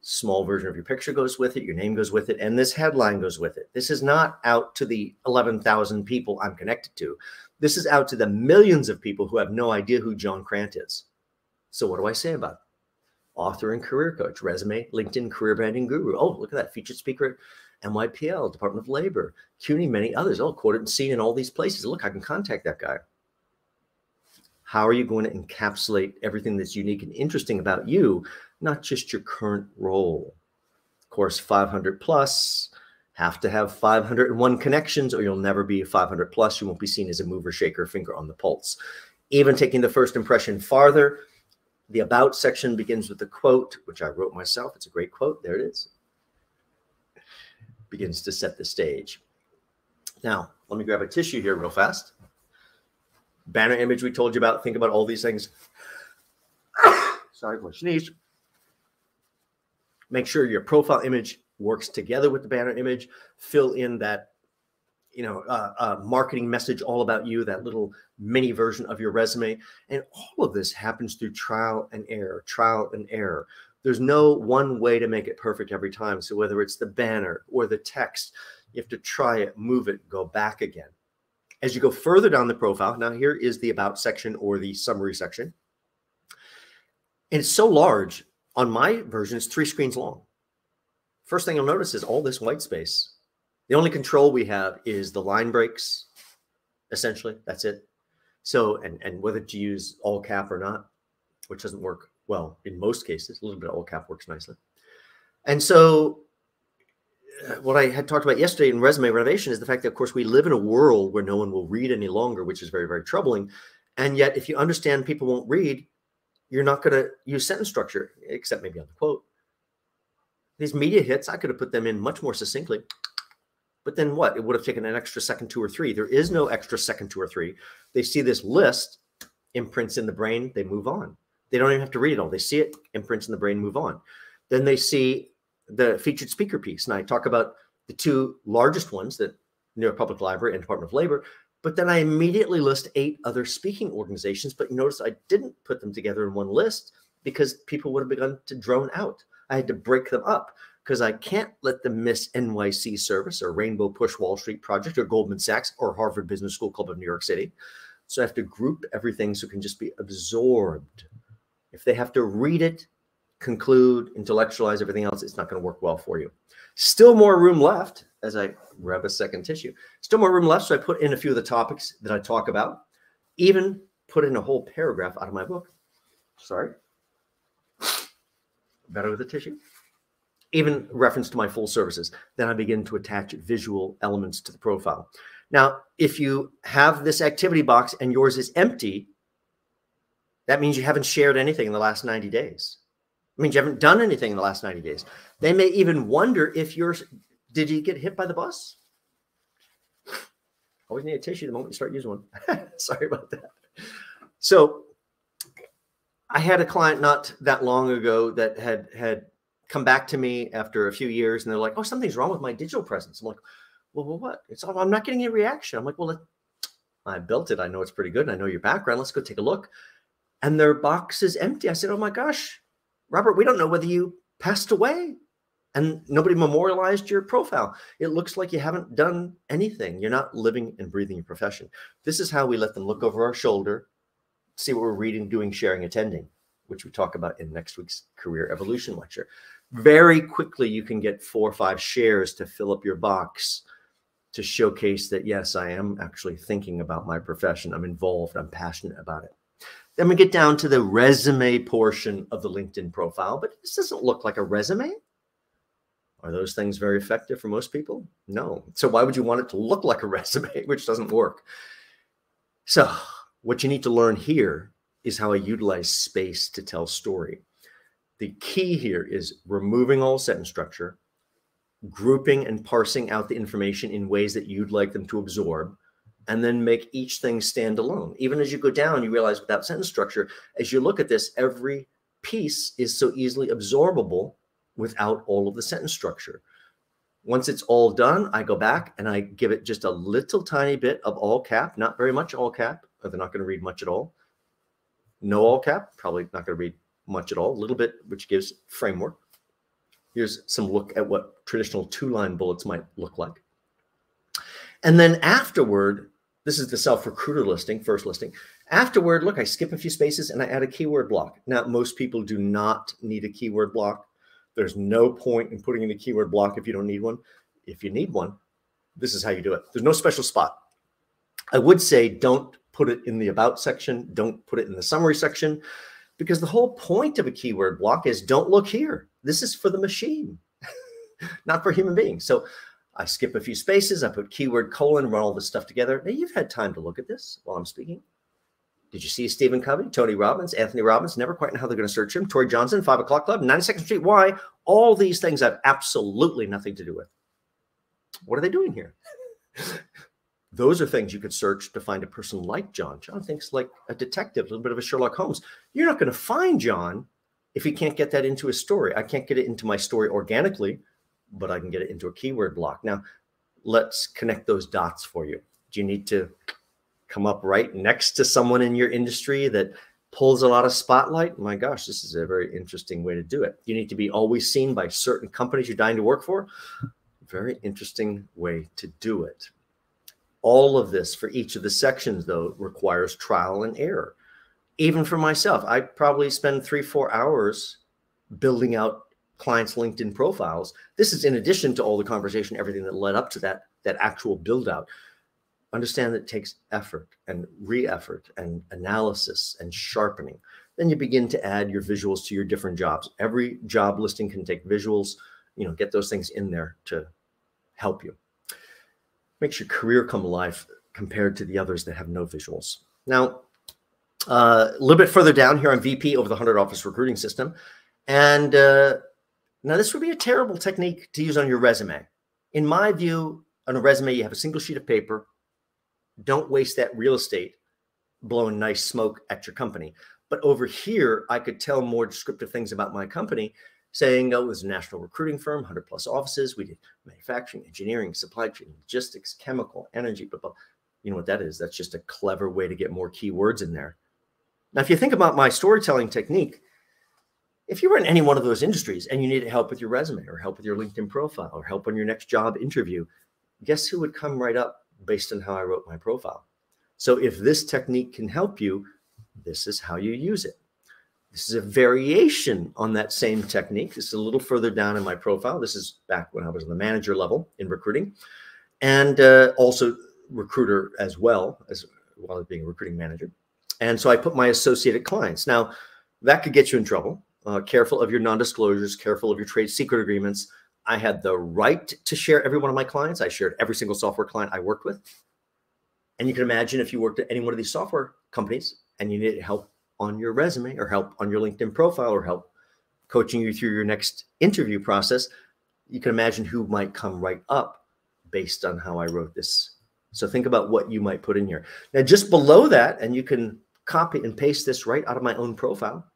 S1: small version of your picture goes with it, your name goes with it, and this headline goes with it. This is not out to the 11,000 people I'm connected to. This is out to the millions of people who have no idea who John Crant is. So what do I say about it? Author and career coach, resume, LinkedIn career branding guru. Oh, look at that featured speaker at NYPL, Department of Labor, CUNY, many others. Oh, quoted and seen in all these places. Look, I can contact that guy. How are you going to encapsulate everything that's unique and interesting about you, not just your current role? Of course, 500 plus have to have 501 connections or you'll never be 500 plus. You won't be seen as a mover, shaker, finger on the pulse. Even taking the first impression farther, the about section begins with a quote, which I wrote myself. It's a great quote. There it is begins to set the stage. Now, let me grab a tissue here real fast. Banner image we told you about. Think about all these things. Sorry for sneeze. Make sure your profile image works together with the banner image. Fill in that, you know, uh, uh, marketing message all about you, that little mini version of your resume. And all of this happens through trial and error, trial and error. There's no one way to make it perfect every time. So whether it's the banner or the text, you have to try it, move it, go back again. As you go further down the profile, now here is the about section or the summary section. And it's so large. On my version, it's three screens long. First thing you'll notice is all this white space. The only control we have is the line breaks, essentially. That's it. So, and, and whether to use all cap or not, which doesn't work Well, in most cases, a little bit of all cap works nicely. And so uh, what I had talked about yesterday in resume renovation is the fact that, of course, we live in a world where no one will read any longer, which is very, very troubling. And yet, if you understand people won't read, you're not going to use sentence structure, except maybe on the quote. These media hits, I could have put them in much more succinctly. But then what? It would have taken an extra second two or three. There is no extra second two or three. They see this list, imprints in the brain, they move on. They don't even have to read it all. They see it, imprints in the brain, move on. Then they see the featured speaker piece. And I talk about the two largest ones that New York Public Library and Department of Labor. But then I immediately list eight other speaking organizations. But you notice I didn't put them together in one list because people would have begun to drone out. I had to break them up because I can't let them miss NYC Service or Rainbow Push Wall Street Project or Goldman Sachs or Harvard Business School Club of New York City. So I have to group everything so it can just be absorbed. If they have to read it, conclude, intellectualize everything else, it's not going to work well for you. Still more room left as I grab a second tissue. Still more room left. So I put in a few of the topics that I talk about, even put in a whole paragraph out of my book. Sorry. Better with a tissue even reference to my full services. Then I begin to attach visual elements to the profile. Now, if you have this activity box and yours is empty, that means you haven't shared anything in the last 90 days. It means you haven't done anything in the last 90 days. They may even wonder if you're, did you get hit by the bus? Always need a tissue the moment you start using one. Sorry about that. So I had a client not that long ago that had had come back to me after a few years and they're like, oh, something's wrong with my digital presence. I'm like, well, well what? It's oh, I'm not getting any reaction. I'm like, well, I built it. I know it's pretty good. And I know your background. Let's go take a look. And their box is empty. I said, oh my gosh, Robert, we don't know whether you passed away and nobody memorialized your profile. It looks like you haven't done anything. You're not living and breathing your profession. This is how we let them look over our shoulder, see what we're reading, doing, sharing, attending, which we talk about in next week's career evolution lecture very quickly you can get four or five shares to fill up your box to showcase that yes i am actually thinking about my profession i'm involved i'm passionate about it then we get down to the resume portion of the linkedin profile but this doesn't look like a resume. Are those things very effective for most people? No. So why would you want it to look like a resume which doesn't work? So what you need to learn here is how i utilize space to tell story. The key here is removing all sentence structure, grouping and parsing out the information in ways that you'd like them to absorb, and then make each thing stand alone. Even as you go down, you realize without sentence structure, as you look at this, every piece is so easily absorbable without all of the sentence structure. Once it's all done, I go back and I give it just a little tiny bit of all cap, not very much all cap, or they're not going to read much at all. No all cap, probably not going to read much at all, a little bit, which gives framework. Here's some look at what traditional two-line bullets might look like. And then afterward, this is the self-recruiter listing, first listing. Afterward, look, I skip a few spaces and I add a keyword block. Now, most people do not need a keyword block. There's no point in putting in a keyword block if you don't need one. If you need one, this is how you do it. There's no special spot. I would say don't put it in the about section. Don't put it in the summary section because the whole point of a keyword block is don't look here. This is for the machine, not for human beings. So I skip a few spaces, I put keyword colon, run all this stuff together. Now you've had time to look at this while I'm speaking. Did you see Stephen Covey, Tony Robbins, Anthony Robbins? Never quite know how they're going to search him. Tory Johnson, Five O'Clock Club, 92nd Street. Y? All these things have absolutely nothing to do with. What are they doing here? Those are things you could search to find a person like John. John thinks like a detective, a little bit of a Sherlock Holmes. You're not going to find John if he can't get that into his story. I can't get it into my story organically, but I can get it into a keyword block. Now, let's connect those dots for you. Do you need to come up right next to someone in your industry that pulls a lot of spotlight? My gosh, this is a very interesting way to do it. You need to be always seen by certain companies you're dying to work for. Very interesting way to do it. All of this for each of the sections, though, requires trial and error. Even for myself, I probably spend three, four hours building out clients' LinkedIn profiles. This is in addition to all the conversation, everything that led up to that, that actual build out. understand that it takes effort and re-effort and analysis and sharpening. Then you begin to add your visuals to your different jobs. Every job listing can take visuals, you know, get those things in there to help you. Makes your career come alive compared to the others that have no visuals. Now, uh, a little bit further down here, I'm VP over the 100 office recruiting system. And uh, now this would be a terrible technique to use on your resume. In my view, on a resume, you have a single sheet of paper. Don't waste that real estate blowing nice smoke at your company. But over here, I could tell more descriptive things about my company, saying, oh, it was a national recruiting firm, 100 plus offices. We did manufacturing, engineering, supply chain, logistics, chemical, energy, blah, blah. You know what that is? That's just a clever way to get more keywords in there. Now, if you think about my storytelling technique, if you were in any one of those industries and you needed help with your resume or help with your LinkedIn profile or help on your next job interview, guess who would come right up based on how I wrote my profile? So if this technique can help you, this is how you use it. This is a variation on that same technique. This is a little further down in my profile. This is back when I was on the manager level in recruiting and uh, also recruiter as well as while well as being a recruiting manager. And so I put my associated clients. Now, that could get you in trouble. Uh, careful of your non-disclosures, careful of your trade secret agreements. I had the right to share every one of my clients. I shared every single software client I worked with. And you can imagine if you worked at any one of these software companies and you needed help on your resume or help on your LinkedIn profile or help coaching you through your next interview process, you can imagine who might come right up based on how I wrote this. So think about what you might put in here. Now, just below that, and you can copy and paste this right out of my own profile.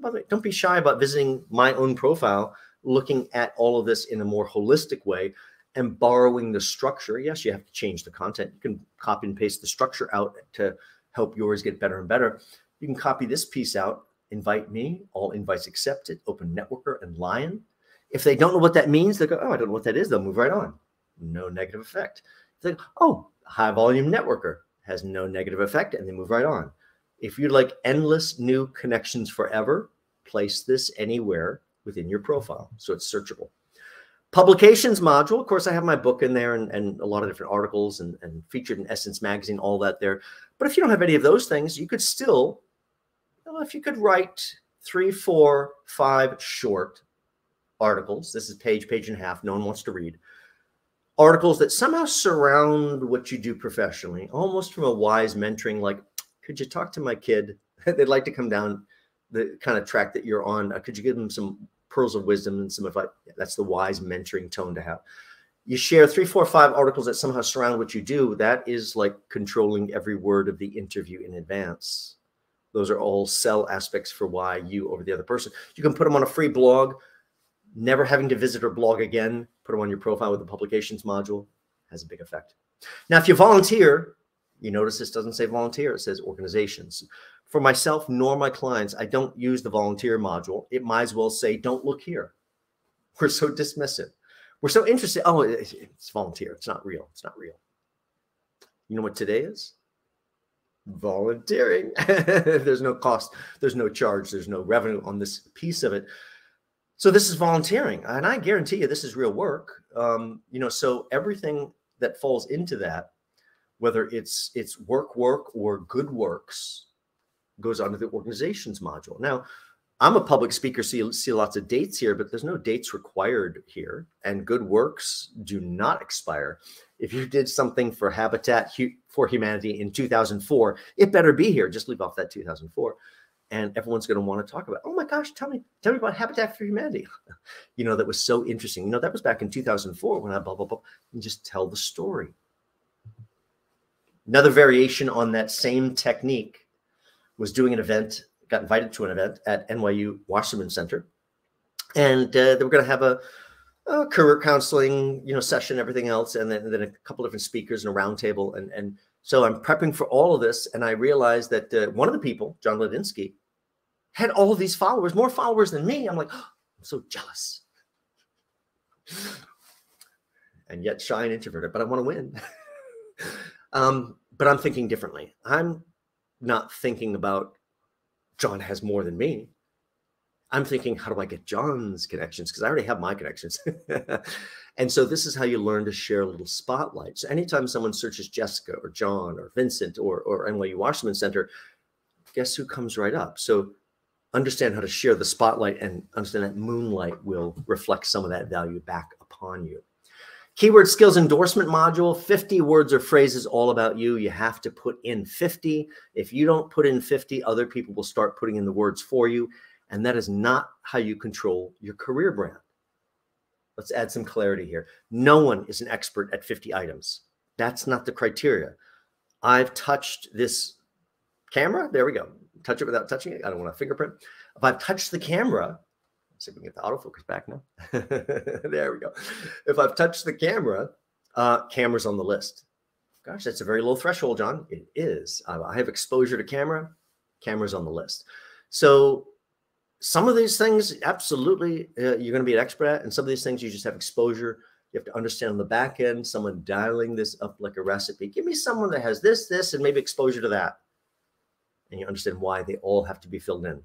S1: By the way, don't be shy about visiting my own profile, looking at all of this in a more holistic way and borrowing the structure. Yes, you have to change the content. You can copy and paste the structure out to help yours get better and better. You can copy this piece out, invite me, all invites accepted, open networker and lion. If they don't know what that means, they go, oh, I don't know what that is. They'll move right on. No negative effect. They go, oh, high volume networker has no negative effect and they move right on. If you'd like endless new connections forever, place this anywhere within your profile. So it's searchable. Publications module, of course, I have my book in there and, and a lot of different articles and, and featured in Essence Magazine, all that there. But if you don't have any of those things, you could still, well, if you could write three, four, five short articles, this is page, page and a half, no one wants to read, articles that somehow surround what you do professionally, almost from a wise mentoring, like could you talk to my kid? They'd like to come down the kind of track that you're on. Uh, could you give them some pearls of wisdom and some advice? That's the wise mentoring tone to have. You share three, four, five articles that somehow surround what you do. That is like controlling every word of the interview in advance. Those are all sell aspects for why you over the other person. You can put them on a free blog, never having to visit or blog again. Put them on your profile with the publications module has a big effect. Now, if you volunteer, you notice this doesn't say volunteer, it says organizations. For myself nor my clients, I don't use the volunteer module. It might as well say, don't look here. We're so dismissive. We're so interested. Oh, it's volunteer. It's not real. It's not real. You know what today is? Volunteering. there's no cost, there's no charge, there's no revenue on this piece of it. So this is volunteering, and I guarantee you this is real work. Um, you know, so everything that falls into that whether it's it's work work or good works goes onto the organizations module. Now i'm a public speaker so you see lots of dates here but there's no dates required here and good works do not expire. If you did something for habitat for humanity in 2004 it better be here. Just leave off that 2004 and everyone's going to want to talk about oh my gosh tell me tell me about habitat for humanity. You know that was so interesting. You know that was back in 2004 when i blah blah blah and just tell the story Another variation on that same technique was doing an event, got invited to an event at NYU Wasserman Center. And uh, they were going to have a, a, career counseling, you know, session, everything else, and then, and then a couple different speakers and a roundtable. And, and so I'm prepping for all of this. And I realized that uh, one of the people, John Ladinsky, had all of these followers, more followers than me. I'm like, oh, I'm so jealous. and yet shy and introverted, but I want to win. um, but I'm thinking differently. I'm not thinking about John has more than me. I'm thinking, how do I get John's connections? Because I already have my connections. and so this is how you learn to share a little spotlight. So anytime someone searches Jessica or John or Vincent or, or NYU Wasserman Center, guess who comes right up? So understand how to share the spotlight and understand that moonlight will reflect some of that value back upon you. Keyword skills endorsement module 50 words or phrases all about you. You have to put in 50. If you don't put in 50, other people will start putting in the words for you. And that is not how you control your career brand. Let's add some clarity here. No one is an expert at 50 items. That's not the criteria. I've touched this camera. There we go. Touch it without touching it. I don't want a fingerprint. If I've touched the camera, see if we can get the autofocus back now. there we go. If I've touched the camera, uh, camera's on the list. Gosh, that's a very low threshold, John. It is. I have exposure to camera. Camera's on the list. So some of these things, absolutely, uh, you're going to be an expert at, and some of these things you just have exposure. You have to understand on the back end, someone dialing this up like a recipe. Give me someone that has this, this, and maybe exposure to that and you understand why they all have to be filled in.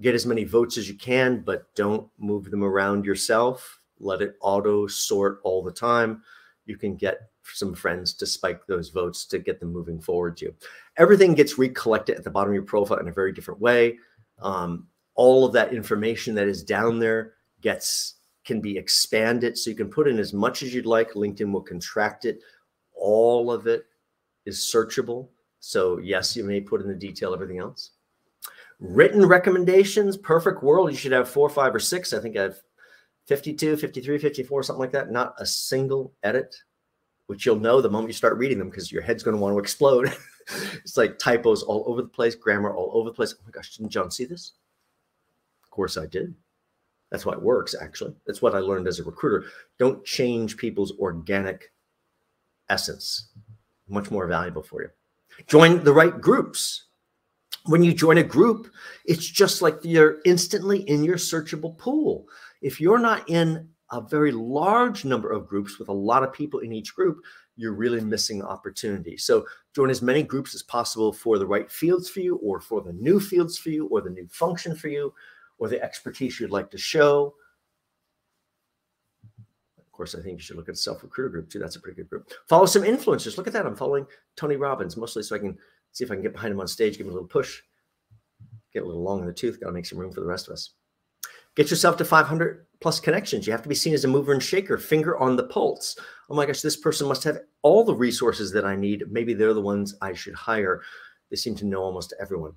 S1: Get as many votes as you can, but don't move them around yourself. Let it auto sort all the time. You can get some friends to spike those votes to get them moving forward to you. Everything gets recollected at the bottom of your profile in a very different way. Um, all of that information that is down there gets can be expanded so you can put in as much as you'd like linkedin will contract it all of it is searchable so yes, you may put in the detail everything else. Written recommendations, perfect world. You should have four, five, or six. I think I have 52, 53, 54, something like that. Not a single edit, which you'll know the moment you start reading them because your head's going to want to explode. it's like typos all over the place, grammar all over the place. Oh my gosh, didn't John see this? Of course I did. That's why it works, actually. That's what I learned as a recruiter. Don't change people's organic essence. Much more valuable for you. Join the right groups. When you join a group, it's just like you're instantly in your searchable pool. If you're not in a very large number of groups with a lot of people in each group, you're really missing opportunity. So join as many groups as possible for the right fields for you, or for the new fields for you, or the new function for you, or the expertise you'd like to show. Of course, I think you should look at a self-recruiter group too. That's a pretty good group. Follow some influencers. Look at that. I'm following Tony Robbins mostly so I can see if I can get behind him on stage, give him a little push, get a little long in the tooth. Got to make some room for the rest of us. Get yourself to 500 plus connections. You have to be seen as a mover and shaker, finger on the pulse. Oh my gosh, this person must have all the resources that I need. Maybe they're the ones I should hire. They seem to know almost everyone.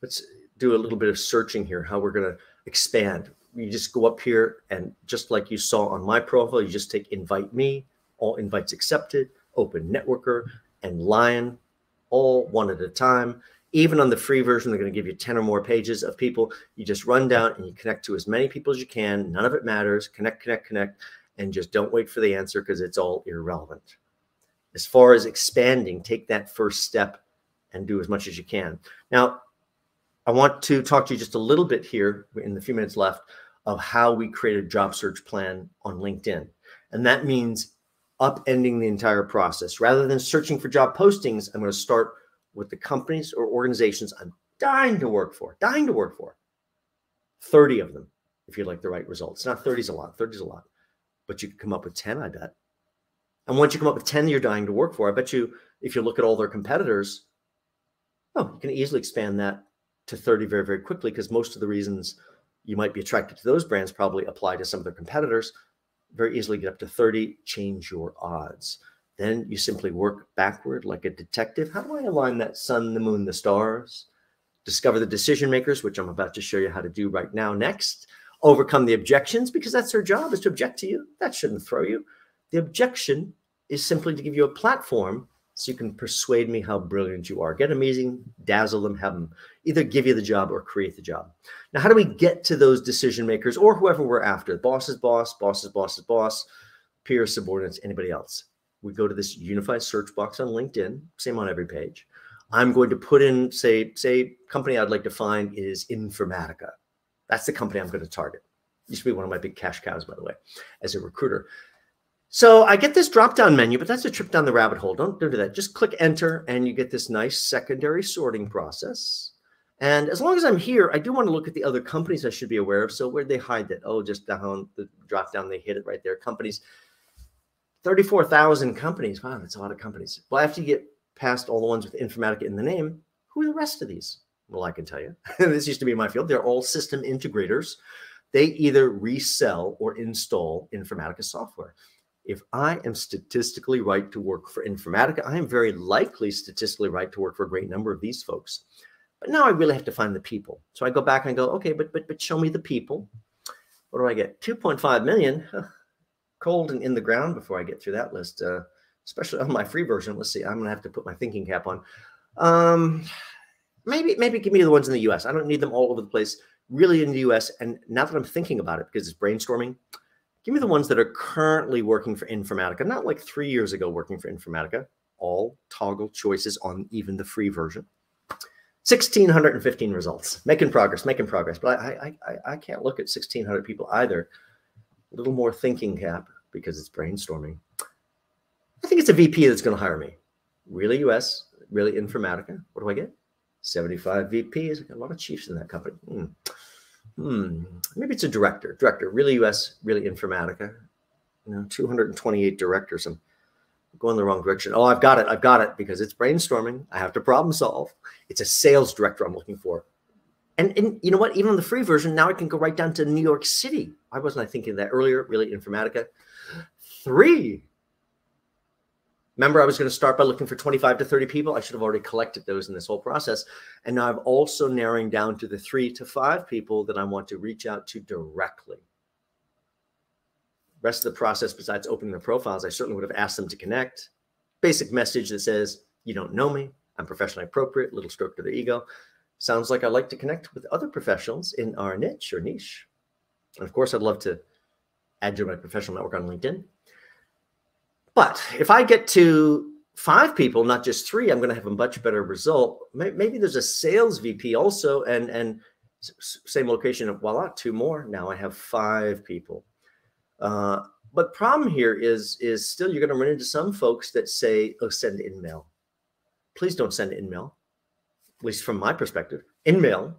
S1: Let's do a little bit of searching here, how we're going to expand you just go up here and just like you saw on my profile, you just take invite me, all invites accepted, open networker, and Lion, all one at a time. Even on the free version, they're going to give you 10 or more pages of people. You just run down and you connect to as many people as you can. None of it matters. Connect, connect, connect, and just don't wait for the answer because it's all irrelevant. As far as expanding, take that first step and do as much as you can. Now, I want to talk to you just a little bit here in the few minutes left of how we create a job search plan on LinkedIn. And that means upending the entire process. Rather than searching for job postings, I'm going to start with the companies or organizations I'm dying to work for, dying to work for. 30 of them, if you'd like the right results. Not 30 is a lot, 30 is a lot, but you can come up with 10, I bet. And once you come up with 10 you're dying to work for, I bet you, if you look at all their competitors, oh, you can easily expand that to 30 very, very quickly because most of the reasons you might be attracted to those brands probably apply to some of their competitors very easily get up to 30 change your odds. Then you simply work backward like a detective. How do i align that sun the moon the stars? Discover the decision makers which i'm about to show you how to do right now next. Overcome the objections because that's their job is to object to you. That shouldn't throw you. The objection is simply to give you a platform so you can persuade me how brilliant you are. Get amazing, dazzle them, have them either give you the job or create the job. Now, how do we get to those decision makers or whoever we're after? Boss's boss, boss's boss's boss, peer subordinates, anybody else. We go to this unified search box on LinkedIn, same on every page. I'm going to put in, say, say, company I'd like to find is Informatica. That's the company I'm going to target. Used to be one of my big cash cows, by the way, as a recruiter. So I get this drop down menu, but that's a trip down the rabbit hole. Don't, don't do that. Just click enter and you get this nice secondary sorting process. And as long as I'm here, I do want to look at the other companies I should be aware of. So where'd they hide that? Oh, just down the drop down, they hit it right there. Companies, 34,000 companies. Wow, that's a lot of companies. Well, after you get past all the ones with Informatica in the name, who are the rest of these? Well, I can tell you. this used to be my field. They're all system integrators. They either resell or install Informatica software. If I am statistically right to work for Informatica, I am very likely statistically right to work for a great number of these folks. But now I really have to find the people. So I go back and go, okay, but but but show me the people. What do I get? 2.5 million. Cold and in the ground before I get through that list. Uh, especially on my free version. Let's see. I'm gonna have to put my thinking cap on. Um, maybe maybe give me the ones in the U.S. I don't need them all over the place. Really in the U.S. And now that I'm thinking about it, because it's brainstorming, give me the ones that are currently working for Informatica, not like three years ago working for Informatica. All toggle choices on even the free version. 1615 results. Making progress making progress. But I, I i can't look at 1600 people either. A little more thinking cap because it's brainstorming. I think it's a vp that's going to hire me. Really us really informatica? What do i get? 75 vps a lot of chiefs in that company. Hmm. Hmm. maybe it's a director director really us really informatica you know 228 directors and going the wrong direction. Oh, I've got it. I've got it because it's brainstorming. I have to problem solve. It's a sales director I'm looking for. And, and you know what? Even on the free version, now I can go right down to New York City. Why wasn't I thinking that earlier? Really, Informatica. Three. Remember, I was going to start by looking for 25 to 30 people. I should have already collected those in this whole process. And now I'm also narrowing down to the three to five people that I want to reach out to directly rest of the process, besides opening the profiles, I certainly would have asked them to connect. Basic message that says, you don't know me. I'm professionally appropriate, little stroke to the ego. Sounds like I like to connect with other professionals in our niche or niche. And of course, I'd love to add to my professional network on LinkedIn. But if I get to five people, not just three, I'm going to have a much better result. Maybe there's a sales VP also, and and same location. Voila, two more. Now I have five people. Uh, but problem here is is still you're going to run into some folks that say, "Oh, send InMail." Please don't send InMail. At least from my perspective, InMail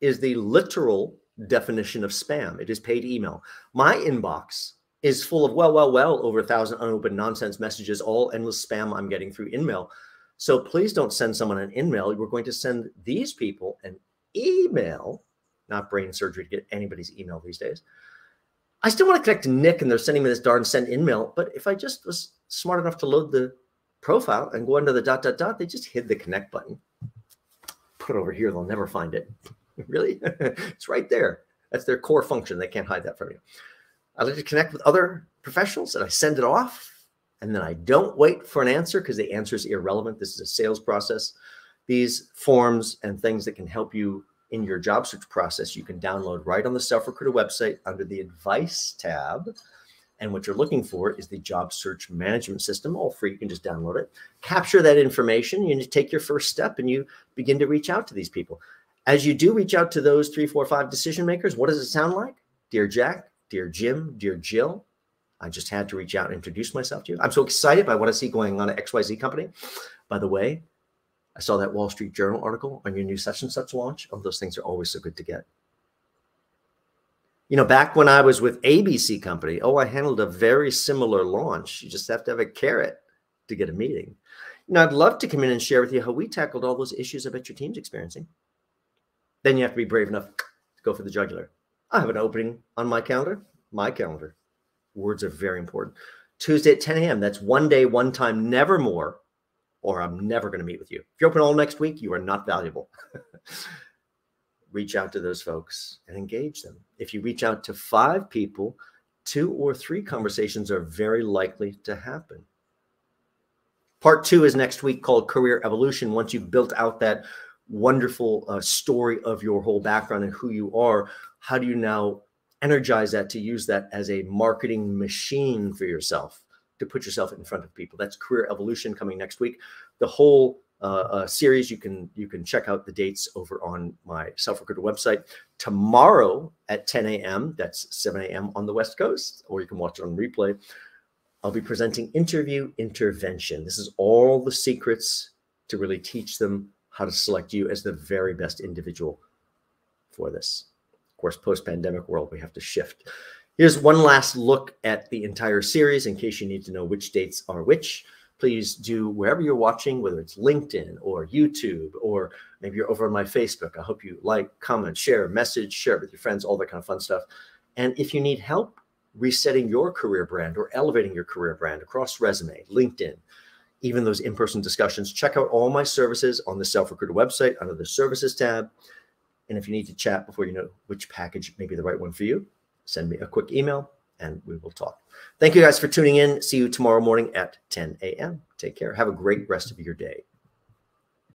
S1: is the literal definition of spam. It is paid email. My inbox is full of well, well, well over a thousand unopened nonsense messages, all endless spam I'm getting through InMail. So please don't send someone an InMail. We're going to send these people an email, not brain surgery to get anybody's email these days. I still want to connect to Nick and they're sending me this darn send InMail. But if I just was smart enough to load the profile and go under the dot, dot, dot, they just hid the connect button. Put it over here, they'll never find it. really? it's right there. That's their core function. They can't hide that from you. I like to connect with other professionals and I send it off. And then I don't wait for an answer because the answer is irrelevant. This is a sales process. These forms and things that can help you in your job search process, you can download right on the Self Recruiter website under the Advice tab. And what you're looking for is the job search management system, all free. You can just download it, capture that information. You take your first step and you begin to reach out to these people. As you do reach out to those three, four, five decision makers, what does it sound like? Dear Jack, dear Jim, dear Jill, I just had to reach out and introduce myself to you. I'm so excited by what I see going on at XYZ Company. By the way, I saw that Wall Street Journal article on your new such and such launch. Oh, those things are always so good to get. You know, back when I was with ABC Company, oh, I handled a very similar launch. You just have to have a carrot to get a meeting. You know, I'd love to come in and share with you how we tackled all those issues I bet your team's experiencing. Then you have to be brave enough to go for the jugular. I have an opening on my calendar, my calendar. Words are very important. Tuesday at 10 a.m. That's one day, one time, never more or I'm never going to meet with you. If you're open all next week, you are not valuable. reach out to those folks and engage them. If you reach out to five people, two or three conversations are very likely to happen. Part two is next week called Career Evolution. Once you've built out that wonderful uh, story of your whole background and who you are, how do you now energize that to use that as a marketing machine for yourself? to put yourself in front of people. That's Career Evolution coming next week. The whole uh, uh, series you can you can check out the dates over on my self recruiter website tomorrow at 10 a.m. That's 7 a.m. on the West Coast, or you can watch it on replay. I'll be presenting interview intervention. This is all the secrets to really teach them how to select you as the very best individual for this. Course, post pandemic world, we have to shift. Here's one last look at the entire series in case you need to know which dates are which. Please do wherever you're watching, whether it's LinkedIn or YouTube, or maybe you're over on my Facebook. I hope you like, comment, share, message, share it with your friends, all that kind of fun stuff. And if you need help resetting your career brand or elevating your career brand across resume, LinkedIn, even those in person discussions, check out all my services on the Self Recruiter website under the services tab. And if you need to chat before you know which package may be the right one for you, send me a quick email and we will talk. Thank you guys for tuning in. See you tomorrow morning at 10 a.m. Take care. Have a great rest of your day.